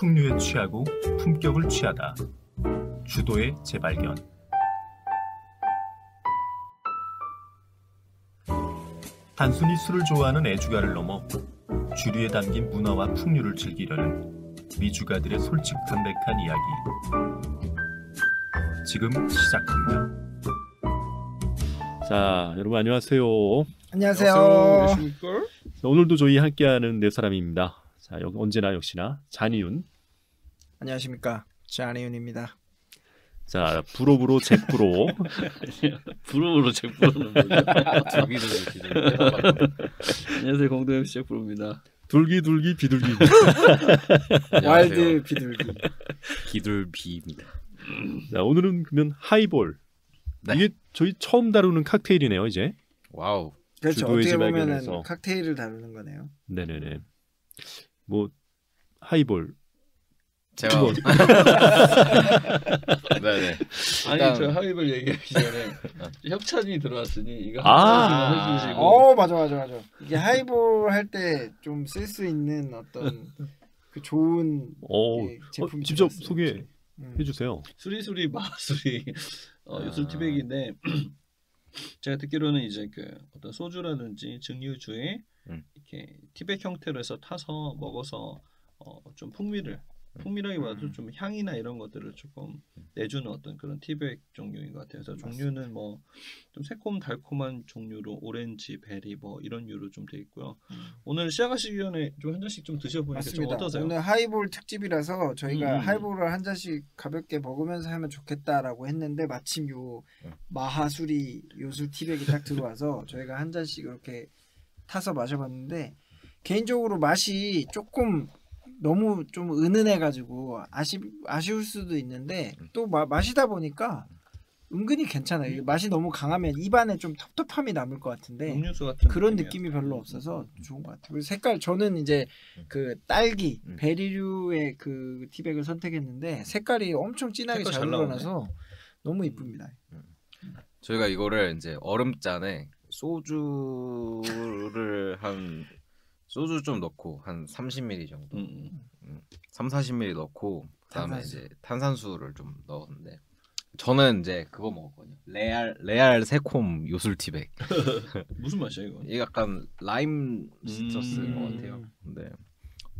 풍류에 취하고 품격을 취하다. 주도의 재발견. 단순히 술을 좋아하는 애주가를 넘어 주류에 담긴 문화와 풍류를 즐기려는 미주가들의 솔직 담백한 이야기. 지금 시작합니다. 자, 여러분 안녕하세요. 안녕하세요. 자, 오늘도 저희 함께하는 네 사람입니다. 자, 여기 언제나 역시나 잔이윤. 안녕하십니까. 장이윤입니다. 자, 부로부로 잭부로. 부르는 거죠. 저기도 안녕하세요 공동 MC 잭부로입니다. 둘기 둘기 비둘기. Wild 비둘기. 기둘비입니다. 자, 오늘은 그러면 하이볼. 네. 이게 저희 처음 다루는 칵테일이네요, 이제. Wow. 그렇죠. 어떻게 보면은 관해서. 칵테일을 다루는 거네요. 네네네. 뭐 하이볼. 제가 뭐. 네네. 아니 저 하이볼 얘기하기 전에 협찬이 들어왔으니 이거 아. 해주시고 어 맞아 맞아 맞아. 이게 하이볼 할 때 좀 쓸 수 있는 어떤 그 좋은 어, 예, 제품이 어, 직접. 소개해 음. 주세요. 수리수리 마수리 어, 아. 요술 티백인데 제가 듣기로는 이제 그 어떤 소주라든지 증류주에 음. 이렇게 티백 형태로 해서 타서 먹어서 어, 좀 풍미를 풍미라기보다도 음. 좀 향이나 이런 것들을 조금 내주는 어떤 그런 티백 종류인 것 같아요. 그래서 종류는 뭐 좀 새콤 달콤한 종류로 오렌지, 베리 뭐 이런 유로 좀 돼 있고요. 음. 오늘 시작하시기 전에 좀 한 잔씩 좀 드셔보니까 좀. 어떠세요? 오늘 하이볼 특집이라서 저희가 음. 하이볼을 한 잔씩 가볍게 먹으면서 하면 좋겠다라고 했는데 마침 요 음. 마하수리 요술 티백이 딱 들어와서 저희가 한 잔씩 이렇게 타서 마셔봤는데 개인적으로 맛이 조금 너무 좀 은은해가지고 아쉬 아쉬울 수도 있는데 음. 또 마, 마시다 보니까 은근히 괜찮아요. 이게 맛이 너무 강하면 입안에 좀 텁텁함이 남을 것 같은데 음료수 같은 그런. 느낌이 별로 없어서 좋은 것 같아요. 색깔 저는 이제 그 딸기 음. 베리류의 그 티백을 선택했는데 색깔이 엄청 진하게 색깔 잘 잘. 우러나서 너무 이쁩니다. 저희가 이거를 이제 얼음잔에 소주를 한 소주 좀 넣고 한 30ml 정도, 음, 3, 40ml 넣고 그다음에 탄산수. 이제 탄산수를 좀 넣었는데 저는 이제 그거 먹었거든요. 레알 레알 새콤 요술 티백. 음. 무슨 맛이야 이거? 이게 약간 라임 시트러스인 음. 것 같아요. 근데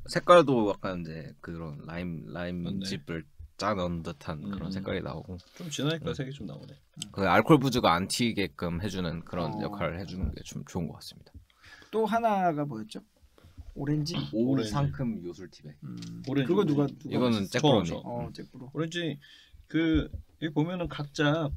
색깔도 약간 이제 그런 라임 라임. 즙을 짜 넣은 듯한 그런 음. 색깔이 나오고 좀 진하니까 음. 색이 좀 나오네. 그 알코올 booze가 안 튀게끔 해주는 그런 어. 역할을 해주는 게 좀 좋은 것 같습니다. 또 하나가 뭐였죠? 오렌지? 올 오렌지. 상큼 요술 티백. 음. 오렌지, 그거 누가 오렌지. 누가 이거는. 저, 저. 어 잭브로. 오렌지 그 여기 보면은 각자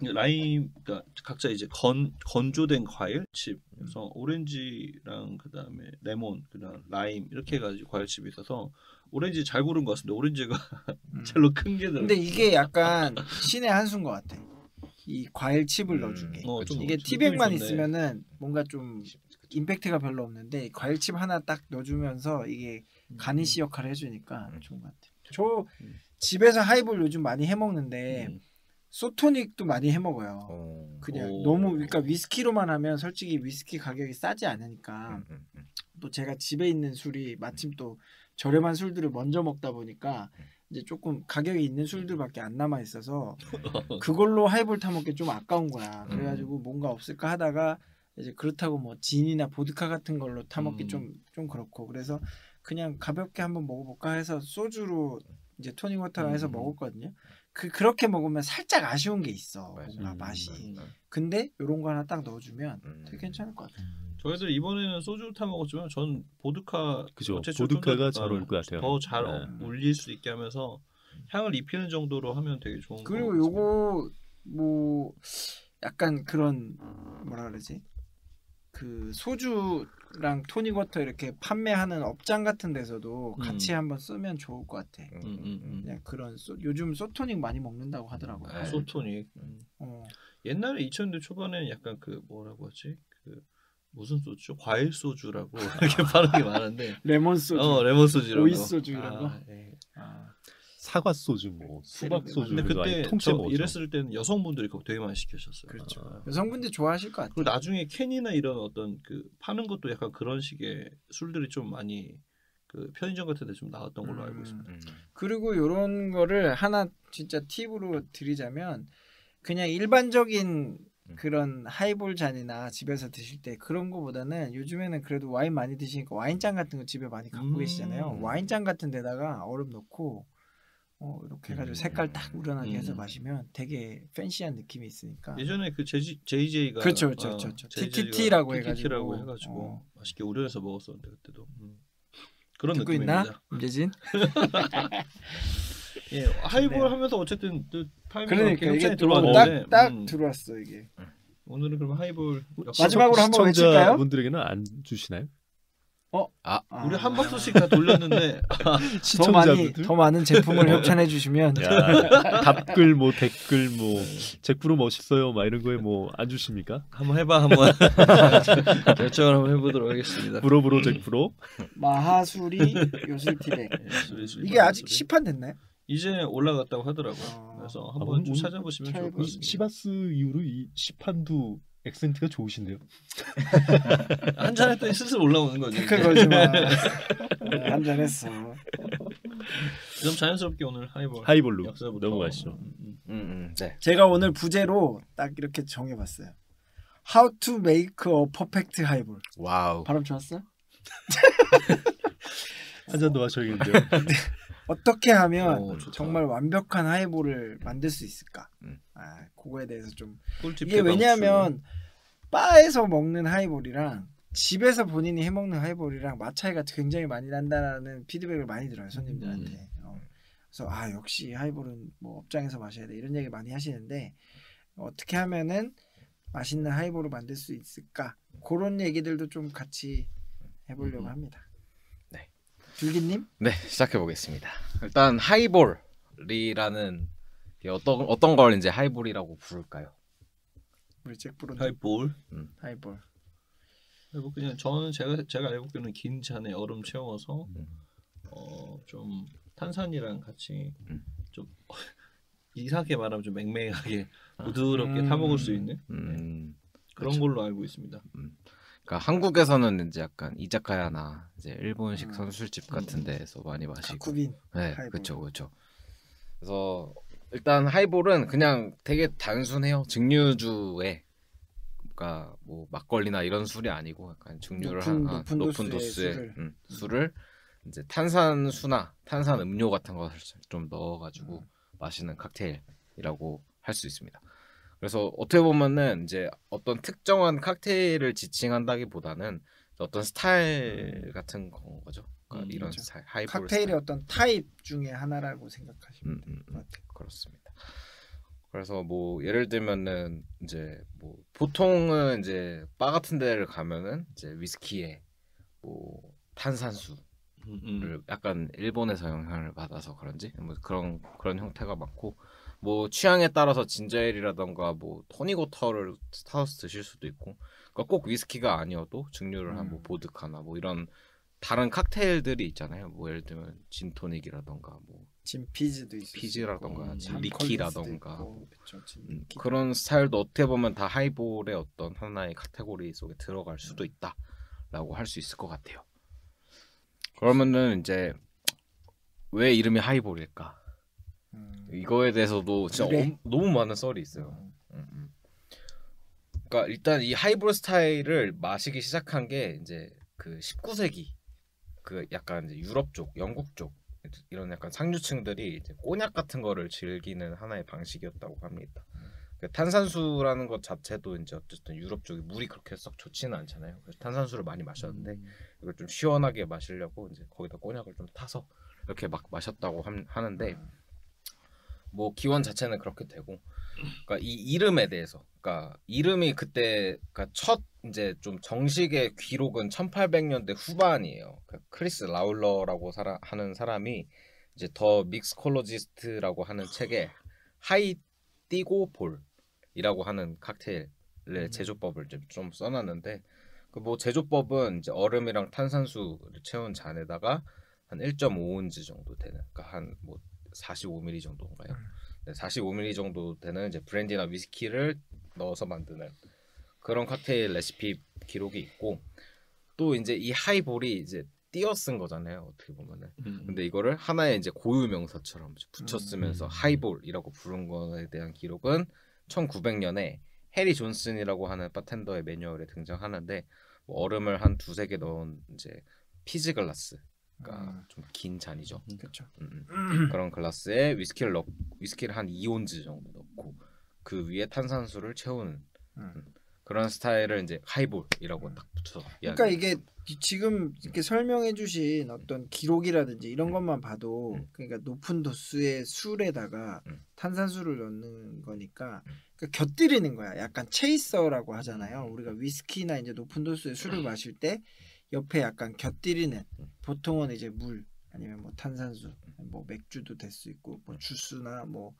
라임 그러니까 각자 이제 건 건조된 과일 칩 그래서 오렌지랑 그다음에 레몬 그다음 라임 이렇게 해가지고 과일 칩이 있어서 오렌지 잘 고른 것 같습니다. 오렌지가 음. 젤로 큰게 들어. 근데 이게 약간 신의 한 수인 것 같아. 이 과일 칩을 음. 넣어준 게. 어, 좀 이게 좀 티백만. 있으면은 뭔가 좀 임팩트가 별로 없는데 과일칩 하나 딱 넣어주면서 이게 음. 가니시 역할을 해주니까 음. 좋은 것 같아요. 저 음. 집에서 하이볼 요즘 많이 해 먹는데 음. 소토닉도 많이 해 먹어요. 어. 그냥 오. 너무 그러니까 위스키로만 하면 솔직히 위스키 가격이 싸지 않으니까 음. 또 제가 집에 있는 술이 마침 또 저렴한 술들을 먼저 먹다 보니까 음. 이제 조금 가격이 있는 술들밖에 안 남아 있어서 그걸로 하이볼 타 먹기 좀 아까운 거야. 음. 그래가지고 뭔가 없을까 하다가 이제 그렇다고 뭐 진이나 보드카 같은 걸로 타 먹기 음. 좀좀 그렇고 그래서 그냥 가볍게 한번 먹어볼까 해서 소주로 이제 토닉 워터랑 해서 음. 먹었거든요. 그 그렇게 먹으면 살짝 아쉬운 게 있어. 뭔가 음. 맛이. 음. 근데 요런 거 하나 딱 넣어주면 음. 되게 괜찮을 것 같아. 저희들 이번에는 소주 타 먹었지만 전 보드카 그죠. 보드카가 잘 어, 어울릴 것 같아요. 더잘 네. 올릴 수 있게 하면서 향을 입히는 정도로 하면 되게 좋은 거 그리고 같습니다. 요거 뭐 약간 그런 뭐라 그러지 그 소주랑 토닉 워터 이렇게 판매하는 업장 같은 데서도 음. 같이 한번 쓰면 좋을 것 같아. 음, 음, 음, 음. 그냥 그런 소, 요즘 소토닉 많이 먹는다고 하더라고요. 네. 소토닉. 어. 옛날에 2000년대 초반에는 약간 그 뭐라고 하지? 그 무슨 소주? 과일 소주라고 이렇게 파는 게 많은데. 레몬 소주. 어 레몬 소주라고. 오이 소주 이런 거? 예. 아, 사과 소주, 뭐 수박 소주, 근데 그때 통째 저 먹었죠. 이랬을 때는 여성분들이 그거 되게 많이 시키셨어요. 그렇죠. 아. 여성분들 좋아하실 것 같아. 그리고 나중에 캔이나 이런 어떤 그 파는 것도 약간 그런 식의 술들이 좀 많이 그 편의점 같은 데 좀 나왔던 걸로 알고 음. 있습니다. 음. 그리고 요런 거를 하나 진짜 팁으로 드리자면 그냥 일반적인 음. 그런 하이볼 잔이나 집에서 드실 때 그런 거보다는 요즘에는 그래도 와인 많이 드시니까 와인잔 같은 거 집에 많이 갖고 음. 계시잖아요. 와인잔 같은 데다가 얼음 넣고 어, 이렇게 해가지고 음. 색깔 딱 우러나게 해서 음. 마시면 되게 팬시한 느낌이 있으니까 예전에 그 제지, JJ가 그렇죠, 그렇죠, 그렇죠, 그렇죠. TTT 라고 해가지고. 해가지고 어. 맛있게 우려내서 먹었었는데 그때도 음. 그런 듣고 느낌입니다. 있나? 임재진? 예, 하이볼. 하면서 어쨌든 또 타이밍이 그러니까 이게 들어왔는데 딱, 딱 음, 들어왔어 이게. 오늘은 그럼 하이볼 마지막으로 한번 외칠까요? 분들에게는 안 주시나요? 아, 우리 한 박스씩 다 돌렸는데 더 많이? 더 많은 제품을 협찬해 주시면 야, 답글 뭐 댓글 뭐 잭프로 멋있어요 막 이런 거에 뭐 안 주십니까? 한번 해봐 한번 결정을 한번 해보도록 하겠습니다. 브로브로 잭프로 마하수리 요술티백 이게 아직. 시판 됐나요? 이제 올라갔다고 하더라고요. 아. 그래서 아, 한번 좀 오늘 찾아보시면 좋을 것이 같습니다. 시바스 이후로 이 시판도 액센트가 좋으신데요. 한잔 했더니 슬슬 올라오는 거죠. 이제. 걸지 마. 한잔 했어. 그럼 자연스럽게 오늘 하이볼 하이볼로 역사부터 넘어가시죠. 음, 음. 음, 음, 네. 제가 오늘 부제로 딱 이렇게 정해봤어요. How to make a perfect highball. Wow. 발음 좋았어? 한잔 더 마셔야겠는데요. 어떻게 하면 오. 정말 완벽한 하이볼을 만들 수 있을까? 음. 아, 그거에 대해서 좀 이게. 왜냐하면 바에서 먹는 하이볼이랑 집에서 본인이 해 먹는 하이볼이랑 맛 차이가 굉장히 많이 난다라는 피드백을 많이 들어요 손님들한테. 음. 어. 그래서 아 역시 하이볼은 뭐 업장에서 마셔야 돼 이런 얘기 많이 하시는데 어떻게 하면은 맛있는 하이볼을 만들 수 있을까 그런 얘기들도 좀 같이 해보려고 음. 합니다. 네. 줄기님? 네, 시작해 보겠습니다. 일단 하이볼이라는 게 어떤 어떤 걸 이제 하이볼이라고 부를까요? 우리 잭브로 하이볼. 하이볼. 하이볼 그냥 저는 제가 제가 알고 있는 긴 잔에 얼음 채워서 음. 어좀 탄산이랑 같이 음. 좀 이상하게 말하면 좀 맹맹하게 부드럽게 음. 타 먹을 수 있는 음, 그런 그렇죠. 걸로 알고 있습니다. 그러니까 한국에서는 이제 약간 이자카야나 이제 일본식 음. 선술집 같은 데서 많이 마시고 가쿠빈. 네, 하이볼. 그렇죠, 그렇죠. 그래서 일단 하이볼은 그냥 되게 단순해요. 증류주에 그러니까 뭐 막걸리나 이런 술이 아니고 약간 증류를 높은- 한 아, 높은 높은, 도수의 도수의 술을. 음, 술을 이제 탄산수나 탄산 음료 같은 것을 좀 넣어가지고 음. 마시는 칵테일이라고 할 수 있습니다. 그래서 어떻게 보면은 이제 어떤 특정한 칵테일을 지칭한다기보다는 어떤 스타일 같은 건 거죠. 그러니까 음, 이런 그렇죠. 스타일, 하이볼 칵테일의 스타일. 어떤 타입 중에 하나라고 생각하시면 음, 될 음, 것 같아요. 그렇습니다. 그래서 뭐 예를 들면은 이제 뭐 보통은 이제 바 같은 데를 가면은 이제 위스키에 뭐 탄산수를 음, 음. 약간 일본에서 영향을 받아서 그런지 뭐 그런 그런 형태가 많고 뭐 취향에 따라서 진저에일이라던가 뭐 토닉워터를 타서 드실 수도 있고 그러니까 꼭 위스키가 아니어도 증류를 한뭐 음. 보드카나 뭐 이런 다른 칵테일들이 있잖아요. 뭐 예를 들면 진토닉이라던가 뭐 진 피즈도 있을 피즈라던가 음, rickey라던가 있고, 그쵸, 진 음. 그런 스타일도 어떻게 보면 다 하이볼의 어떤 하나의 카테고리 속에 들어갈 수도 있다라고 할 수 있을 것 같아요. 그러면은 이제 왜 이름이 하이볼일까? 음. 이거에 대해서도 진짜 그래? 엄- 너무 많은 썰이 있어요. 음, 음. 그러니까 일단 이 하이볼 스타일을 마시기 시작한 게 이제 그 19세기 그 약간 이제 유럽 쪽, 영국 쪽 이런 약간 상류층들이 이제 꼬냑 같은 거를 즐기는 하나의 방식이었다고 합니다. 그 탄산수라는 것 자체도 이제 어쨌든 유럽 쪽이 물이 그렇게 썩 좋지는 않잖아요. 그래서 탄산수를 많이 마셨는데 음. 이걸 좀 시원하게 마시려고 이제 거기다 꼬냑을 좀 타서 이렇게 막 마셨다고 함- 하는데 뭐 기원 자체는 그렇게 되고 그러니까 이 이름에 대해서 그러니까 이름이 그때 그러니까 첫 이제 좀 정식의 기록은 1800년대 후반이에요. 그 크리스 라울러라고 사라, 하는 사람이 이제 The Mixicologist라고 하는 책에 high 띄고 ball이라고 하는 칵테일의 음. 제조법을 좀, 좀 써놨는데 그 뭐 제조법은 이제 얼음이랑 탄산수를 채운 잔에다가 한 1.5온스 정도 되는 그러니까 한뭐 45ml 정도인가요? 네, 45ml 정도 되는 이제 브랜디나 위스키를 넣어서 만드는 그런 칵테일 레시피 기록이 있고 또 이제 이 하이볼이 이제 띄어 쓴 거잖아요. 어떻게 보면은. 음. 근데 이거를 하나의 이제 고유 명사처럼 붙여 쓰면서 음. 하이볼이라고 부른 거에 대한 기록은 1900년에 해리 존슨이라고 하는 바텐더의 매뉴얼에 등장하는데 뭐 얼음을 한 두세 개 넣은 이제 피즈 글라스, 그러니까 음. 좀긴 잔이죠. 그렇죠. 음, 음. 그런 글라스에 위스키를 넣 위스키를 한 2온스 정도 넣고 그 위에 탄산수를 채우는 음. 그런 스타일을 이제 하이볼이라고 딱 붙여. 그러니까 이게 지금 이렇게 설명해주신 어떤 기록이라든지 이런 음. 것만 봐도 음. 그러니까 높은 도수의 술에다가 음. 탄산수를 넣는 거니까 음. 그러니까 곁들이는 거야. 약간 chaser라고 하잖아요. 우리가 위스키나 이제 높은 도수의 술을 마실 때 옆에 약간 곁들이는 음. 보통은 이제 물 아니면 뭐 탄산수, 뭐 맥주도 될 수 있고 뭐 주스나 뭐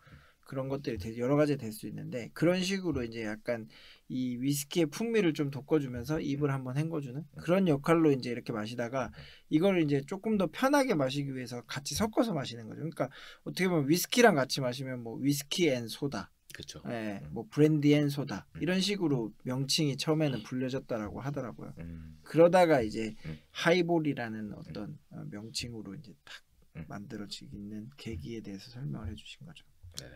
그런 것들이 여러 가지 될 수 있는데 그런 식으로 이제 약간 이 위스키의 풍미를 좀 돋궈주면서 입을 한번 헹궈주는 그런 역할로 이제 이렇게 마시다가 이걸 이제 조금 더 편하게 마시기 위해서 같이 섞어서 마시는 거죠. 그러니까 어떻게 보면 위스키랑 같이 마시면 뭐 whisky and soda, 그렇죠. 예, 뭐 brandy and soda 음. 이런 식으로 명칭이 처음에는 불려졌다라고 하더라고요. 음. 그러다가 이제 음. 하이볼이라는 어떤 어, 명칭으로 이제 딱 음. 만들어지는 계기에 대해서 설명을 해주신 거죠. 네네.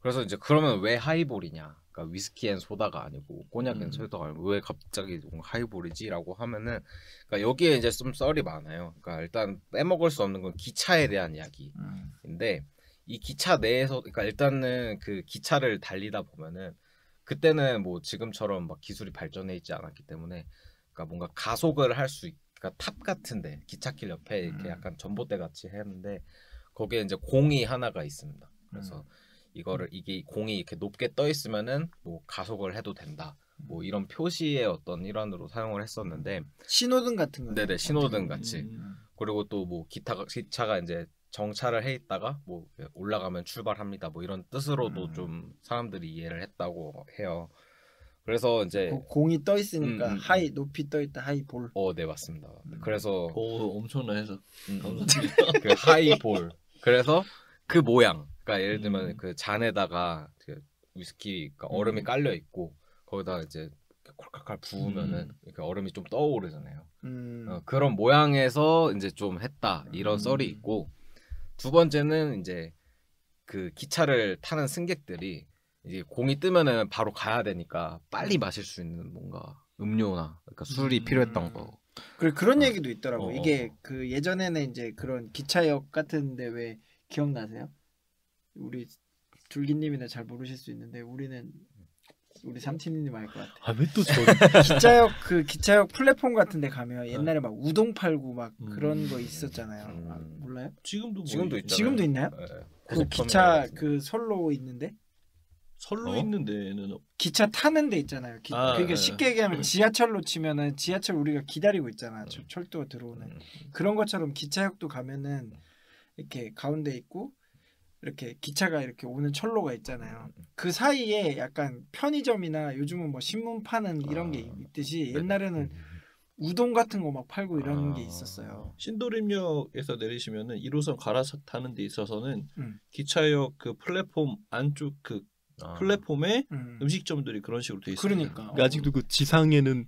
그래서 이제 그러면 왜 하이볼이냐? 그러니까 위스키 and 소다가 아니고 꼬냑 and 음. 소다가 아니고 왜 갑자기 하이볼이지라고 하면은 그러니까 여기에 이제 좀 썰이 많아요. 그러니까 일단 빼먹을 수 없는 건 기차에 대한 이야기인데 이 기차 내에서 그러니까 일단은 그 기차를 달리다 보면은 그때는 뭐 지금처럼 막 기술이 발전해 있지 않았기 때문에 그러니까 뭔가 가속을 할 수 그러니까 탑 같은데 기찻길 옆에 이렇게 음. 약간 전봇대 같이 했는데 거기에 이제 공이 하나가 있습니다. 그래서 이거를 이게 공이 이렇게 높게 떠 있으면은 뭐 가속을 해도 된다. 뭐 이런 표시의 어떤 일환으로 사용을 했었는데 신호등 같은 거. 네네 신호등 같이 음. 그리고 또 뭐 기타가 기차가 이제 정차를 해 있다가 뭐 올라가면 출발합니다. 뭐 이런 뜻으로도 음. 좀 사람들이 이해를 했다고 해요. 그래서 이제 고- 공이 떠 있으니까 음, 음, high 높이 떠 있다 high ball. 어 네 맞습니다. 음. 그래서 오 엄청난 해석. 음, 음. 감사합니다. 그 high ball. 그래서 그 모양. 그러니까 예를 들면 음. 그 잔에다가 그 위스키 그러니까 얼음이 음. 깔려 있고 거기다 이제 콜칼칼 부으면은 음. 이렇게 얼음이 좀 떠오르잖아요. 음. 어, 그런 모양에서 이제 좀 했다 이런 음. 썰이 있고 두 번째는 이제 그 기차를 타는 승객들이 이제 공이 뜨면은 바로 가야 되니까 빨리 마실 수 있는 뭔가 음료나 그러니까 술이 음. 필요했던 거. 그리고 그런 어. 얘기도 있더라고. 어, 이게 어. 그 예전에는 이제 그런 기차역 같은데 왜 기억나세요? 우리 둘기님이나 잘 모르실 수 있는데 우리는 우리 삼티님 알 것 같아. 아왜 또 저? 기차역 그 기차역 플랫폼 같은데 가면 옛날에 막 우동 팔고 막 음. 그런 거 있었잖아요. 아, 음. 몰라요? 지금도 뭐 지금도 있- 있잖아요. 지금도 있나요? 예, 그 기차 그 선로 있는데 설로 어? 있는 데는 기차 타는 데 있잖아요. 기, 아, 그러니까 예. 쉽게 얘기하면 지하철로 치면은 지하철 우리가 기다리고 있잖아. 철- 철도가 들어오는. 음. 그런 것처럼 기차역도 가면은 이렇게 가운데 있고 이렇게 기차가 이렇게 오는 철로가 있잖아요. 그 사이에 약간 편의점이나 요즘은 뭐 신문 파는 이런 게 아. 있듯이 네. 옛날에는 우동 같은 거 막 팔고 이런 아. 게 있었어요. 신도림역에서 내리시면은 1호선 갈아타는 데 있어서는 음. 기차역 그 플랫폼 안쪽 그 아. 플랫폼에 음. 음식점들이 그런 식으로 돼 있어요. 그러니까 그러니까 아직도 그 지상에는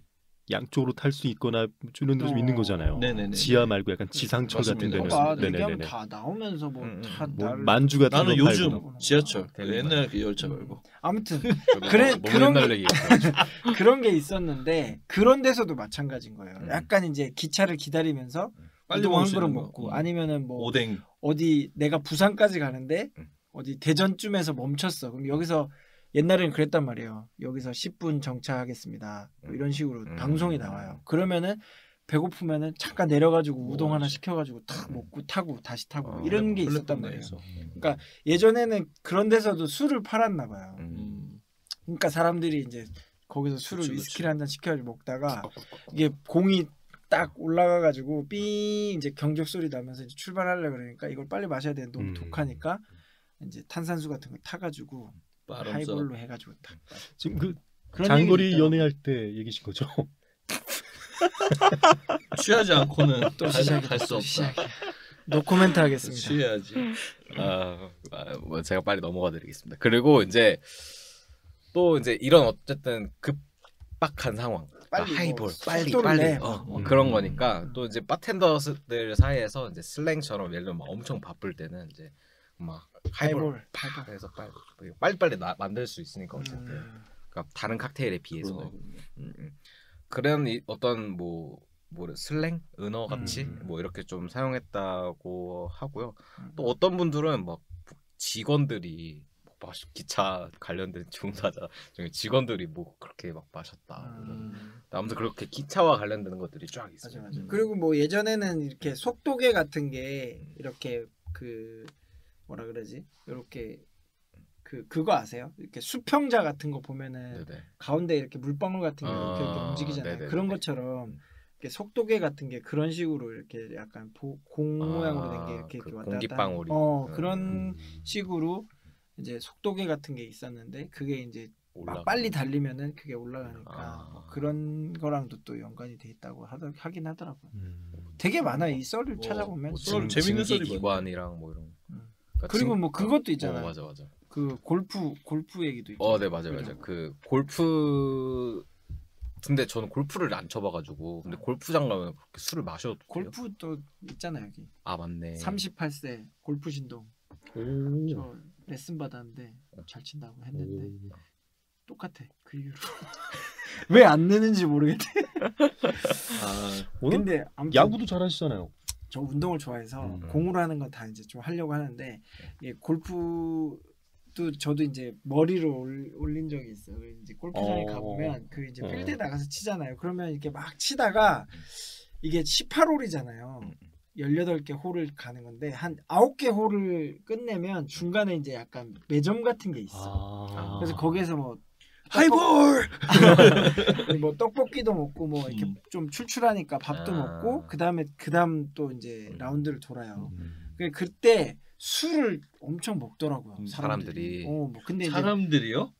양쪽으로 탈 수 있거나 주는 데도 어. 있는 거잖아요. 네네네. 지하 말고 약간 지상철 같은 맞습니다. 데는 봐봐 네네네네. 얘기하면 다 나오면서 뭐 음, 다 음. 뭐 나를 만주 같은 나는 거 요즘 팔고. 지하철 그. 옛날 그 열차 음. 말고 아무튼 그래- 그런 얘기. 그런 게 있었는데 그런 데서도 마찬가지인 거예요. 음. 약간 이제 기차를 기다리면서 빨리 우동 먹을 한수 그릇 있는 거. 먹고 음. 아니면은 뭐 오뎅 어디 내가 부산까지 가는데 음. 어디 대전쯤에서 멈췄어. 그럼 여기서 옛날에는 그랬단 말이에요. 여기서 10분 정차하겠습니다. 뭐 이런 식으로 음. 방송이 나와요. 그러면은 배고프면은 잠깐 내려가지고 뭐 우동 하나. 시켜가지고 탁 음. 먹고 타고 다시 타고 아, 이런 게 플랫폼 있었단 말이에요. 내에서. 그러니까 예전에는 그런 데서도 술을 팔았나 봐요. 음. 음. 그러니까 사람들이 이제 거기서 술을 그치, 위스키를. 한 잔 시켜가지고 먹다가 이게 공이 딱 올라가가지고 삥 이제 경적 소리 나면서 이제 출발하려 그러니까 이걸 빨리 마셔야 되는데 너무 음. 독하니까 이제 탄산수 같은 거 타가지고 하이볼로 해가지고 딱 지금 그 그런 장거리. 연애할 때 얘기신 거죠? 취하지 않고는 또 시작이 갈수또 없다. 노코멘트 하겠습니다. 취해야지. 아, 아, 뭐 제가 빨리 넘어가 드리겠습니다. 그리고 이제 또 이제 이런 어쨌든 급 급박한 상황. 빨리 그러니까 하이볼 뭐 빨리 빨리 내. 어, 음. 그런 거니까 또 이제 바텐더들 사이에서 이제 슬랭처럼 예를 들면 막 엄청 바쁠 때는 이제 막 하이볼 해서 빨리 빨리 빨리 나, 만들 수 있으니까 어쨌든 음. 그러니까 다른 칵테일에 비해서. 음, 음. 그런 이, 어떤 뭐 뭐래 슬랭 은어 같이 음. 뭐 이렇게 좀 사용했다고 하고요. 음. 또 어떤 분들은 막 직원들이 뭐 마시, 기차 관련된 종사자 중에 직원들이 뭐 그렇게 막 마셨다. 음. 아무튼 그렇게 기차와 관련되는 것들이 쫙 맞아 있어요. 맞아. 음. 그리고 뭐 예전에는 이렇게 속도계 같은 게 이렇게 그 뭐라 그러지? 이렇게 그 그거 아세요? 이렇게 수평자 같은 거 보면은 네네. 가운데 이렇게 물방울 같은 게 이렇게, 이렇게 아, 움직이잖아요. 네네네. 그런 것처럼 이렇게 속도계 같은 게 그런 식으로 이렇게 약간 보, 공 아, 모양으로 된 게 이렇게, 그 이렇게 왔다 갔다 공기방울이. 하는- 어 음. 그런 식으로 이제 속도계 같은 게 있었는데 그게 이제 막 올라가. 빨리 달리면은 그게 올라가니까 아. 뭐 그런 거랑도 또 연관이 돼 있다고 하더, 하긴 하더라고요. 음. 되게 많아 이 썰을 뭐, 찾아보면 뭐썰 진- 재밌는 썰이. 기관이랑 뭐 이런. 음. 그러니까 그리고 진- 뭐 그것도 어, 있잖아요. 맞아 맞아. 그 골프 골프 얘기도 있죠. 어, 네 맞아요 맞아요. 그 골프 근데 저는 골프를 안 쳐봐가지고 근데 골프장 가면 그렇게 술을 마셔도 돼요? 골프도 있잖아요 여기. 아 맞네. 38세 골프 신동. 오. 저 레슨 받았는데 잘 친다고 했는데 오. 똑같아 그 이후로 왜안 느는지 모르겠대. 아, 근데 아무튼 야구도 잘하시잖아요. 저 운동을 좋아해서 음. 공으로 하는 건 다 이제 좀 하려고 하는데 예, 골프도 저도 이제 머리를 올, 올린 적이 있어요. 이제 골프장에 어. 가보면 그 이제 어. 필드에 나가서 치잖아요. 그러면 이렇게 막 치다가 이게 18홀이잖아요. 18개 홀을 가는 건데 한 9개 홀을 끝내면 중간에 이제 약간 매점 같은 게 있어. 아. 그래서 거기에서 뭐 하이볼. 뭐 떡볶이도 먹고 뭐 이렇게 음. 좀 출출하니까 밥도 아. 먹고 그다음에 그다음 또 이제 음. 라운드를 돌아요. 음. 그 그때 술을 엄청 먹더라고요. 음, 사람들이. 사람들이. 어, 뭐 근데 이제 사람들이요?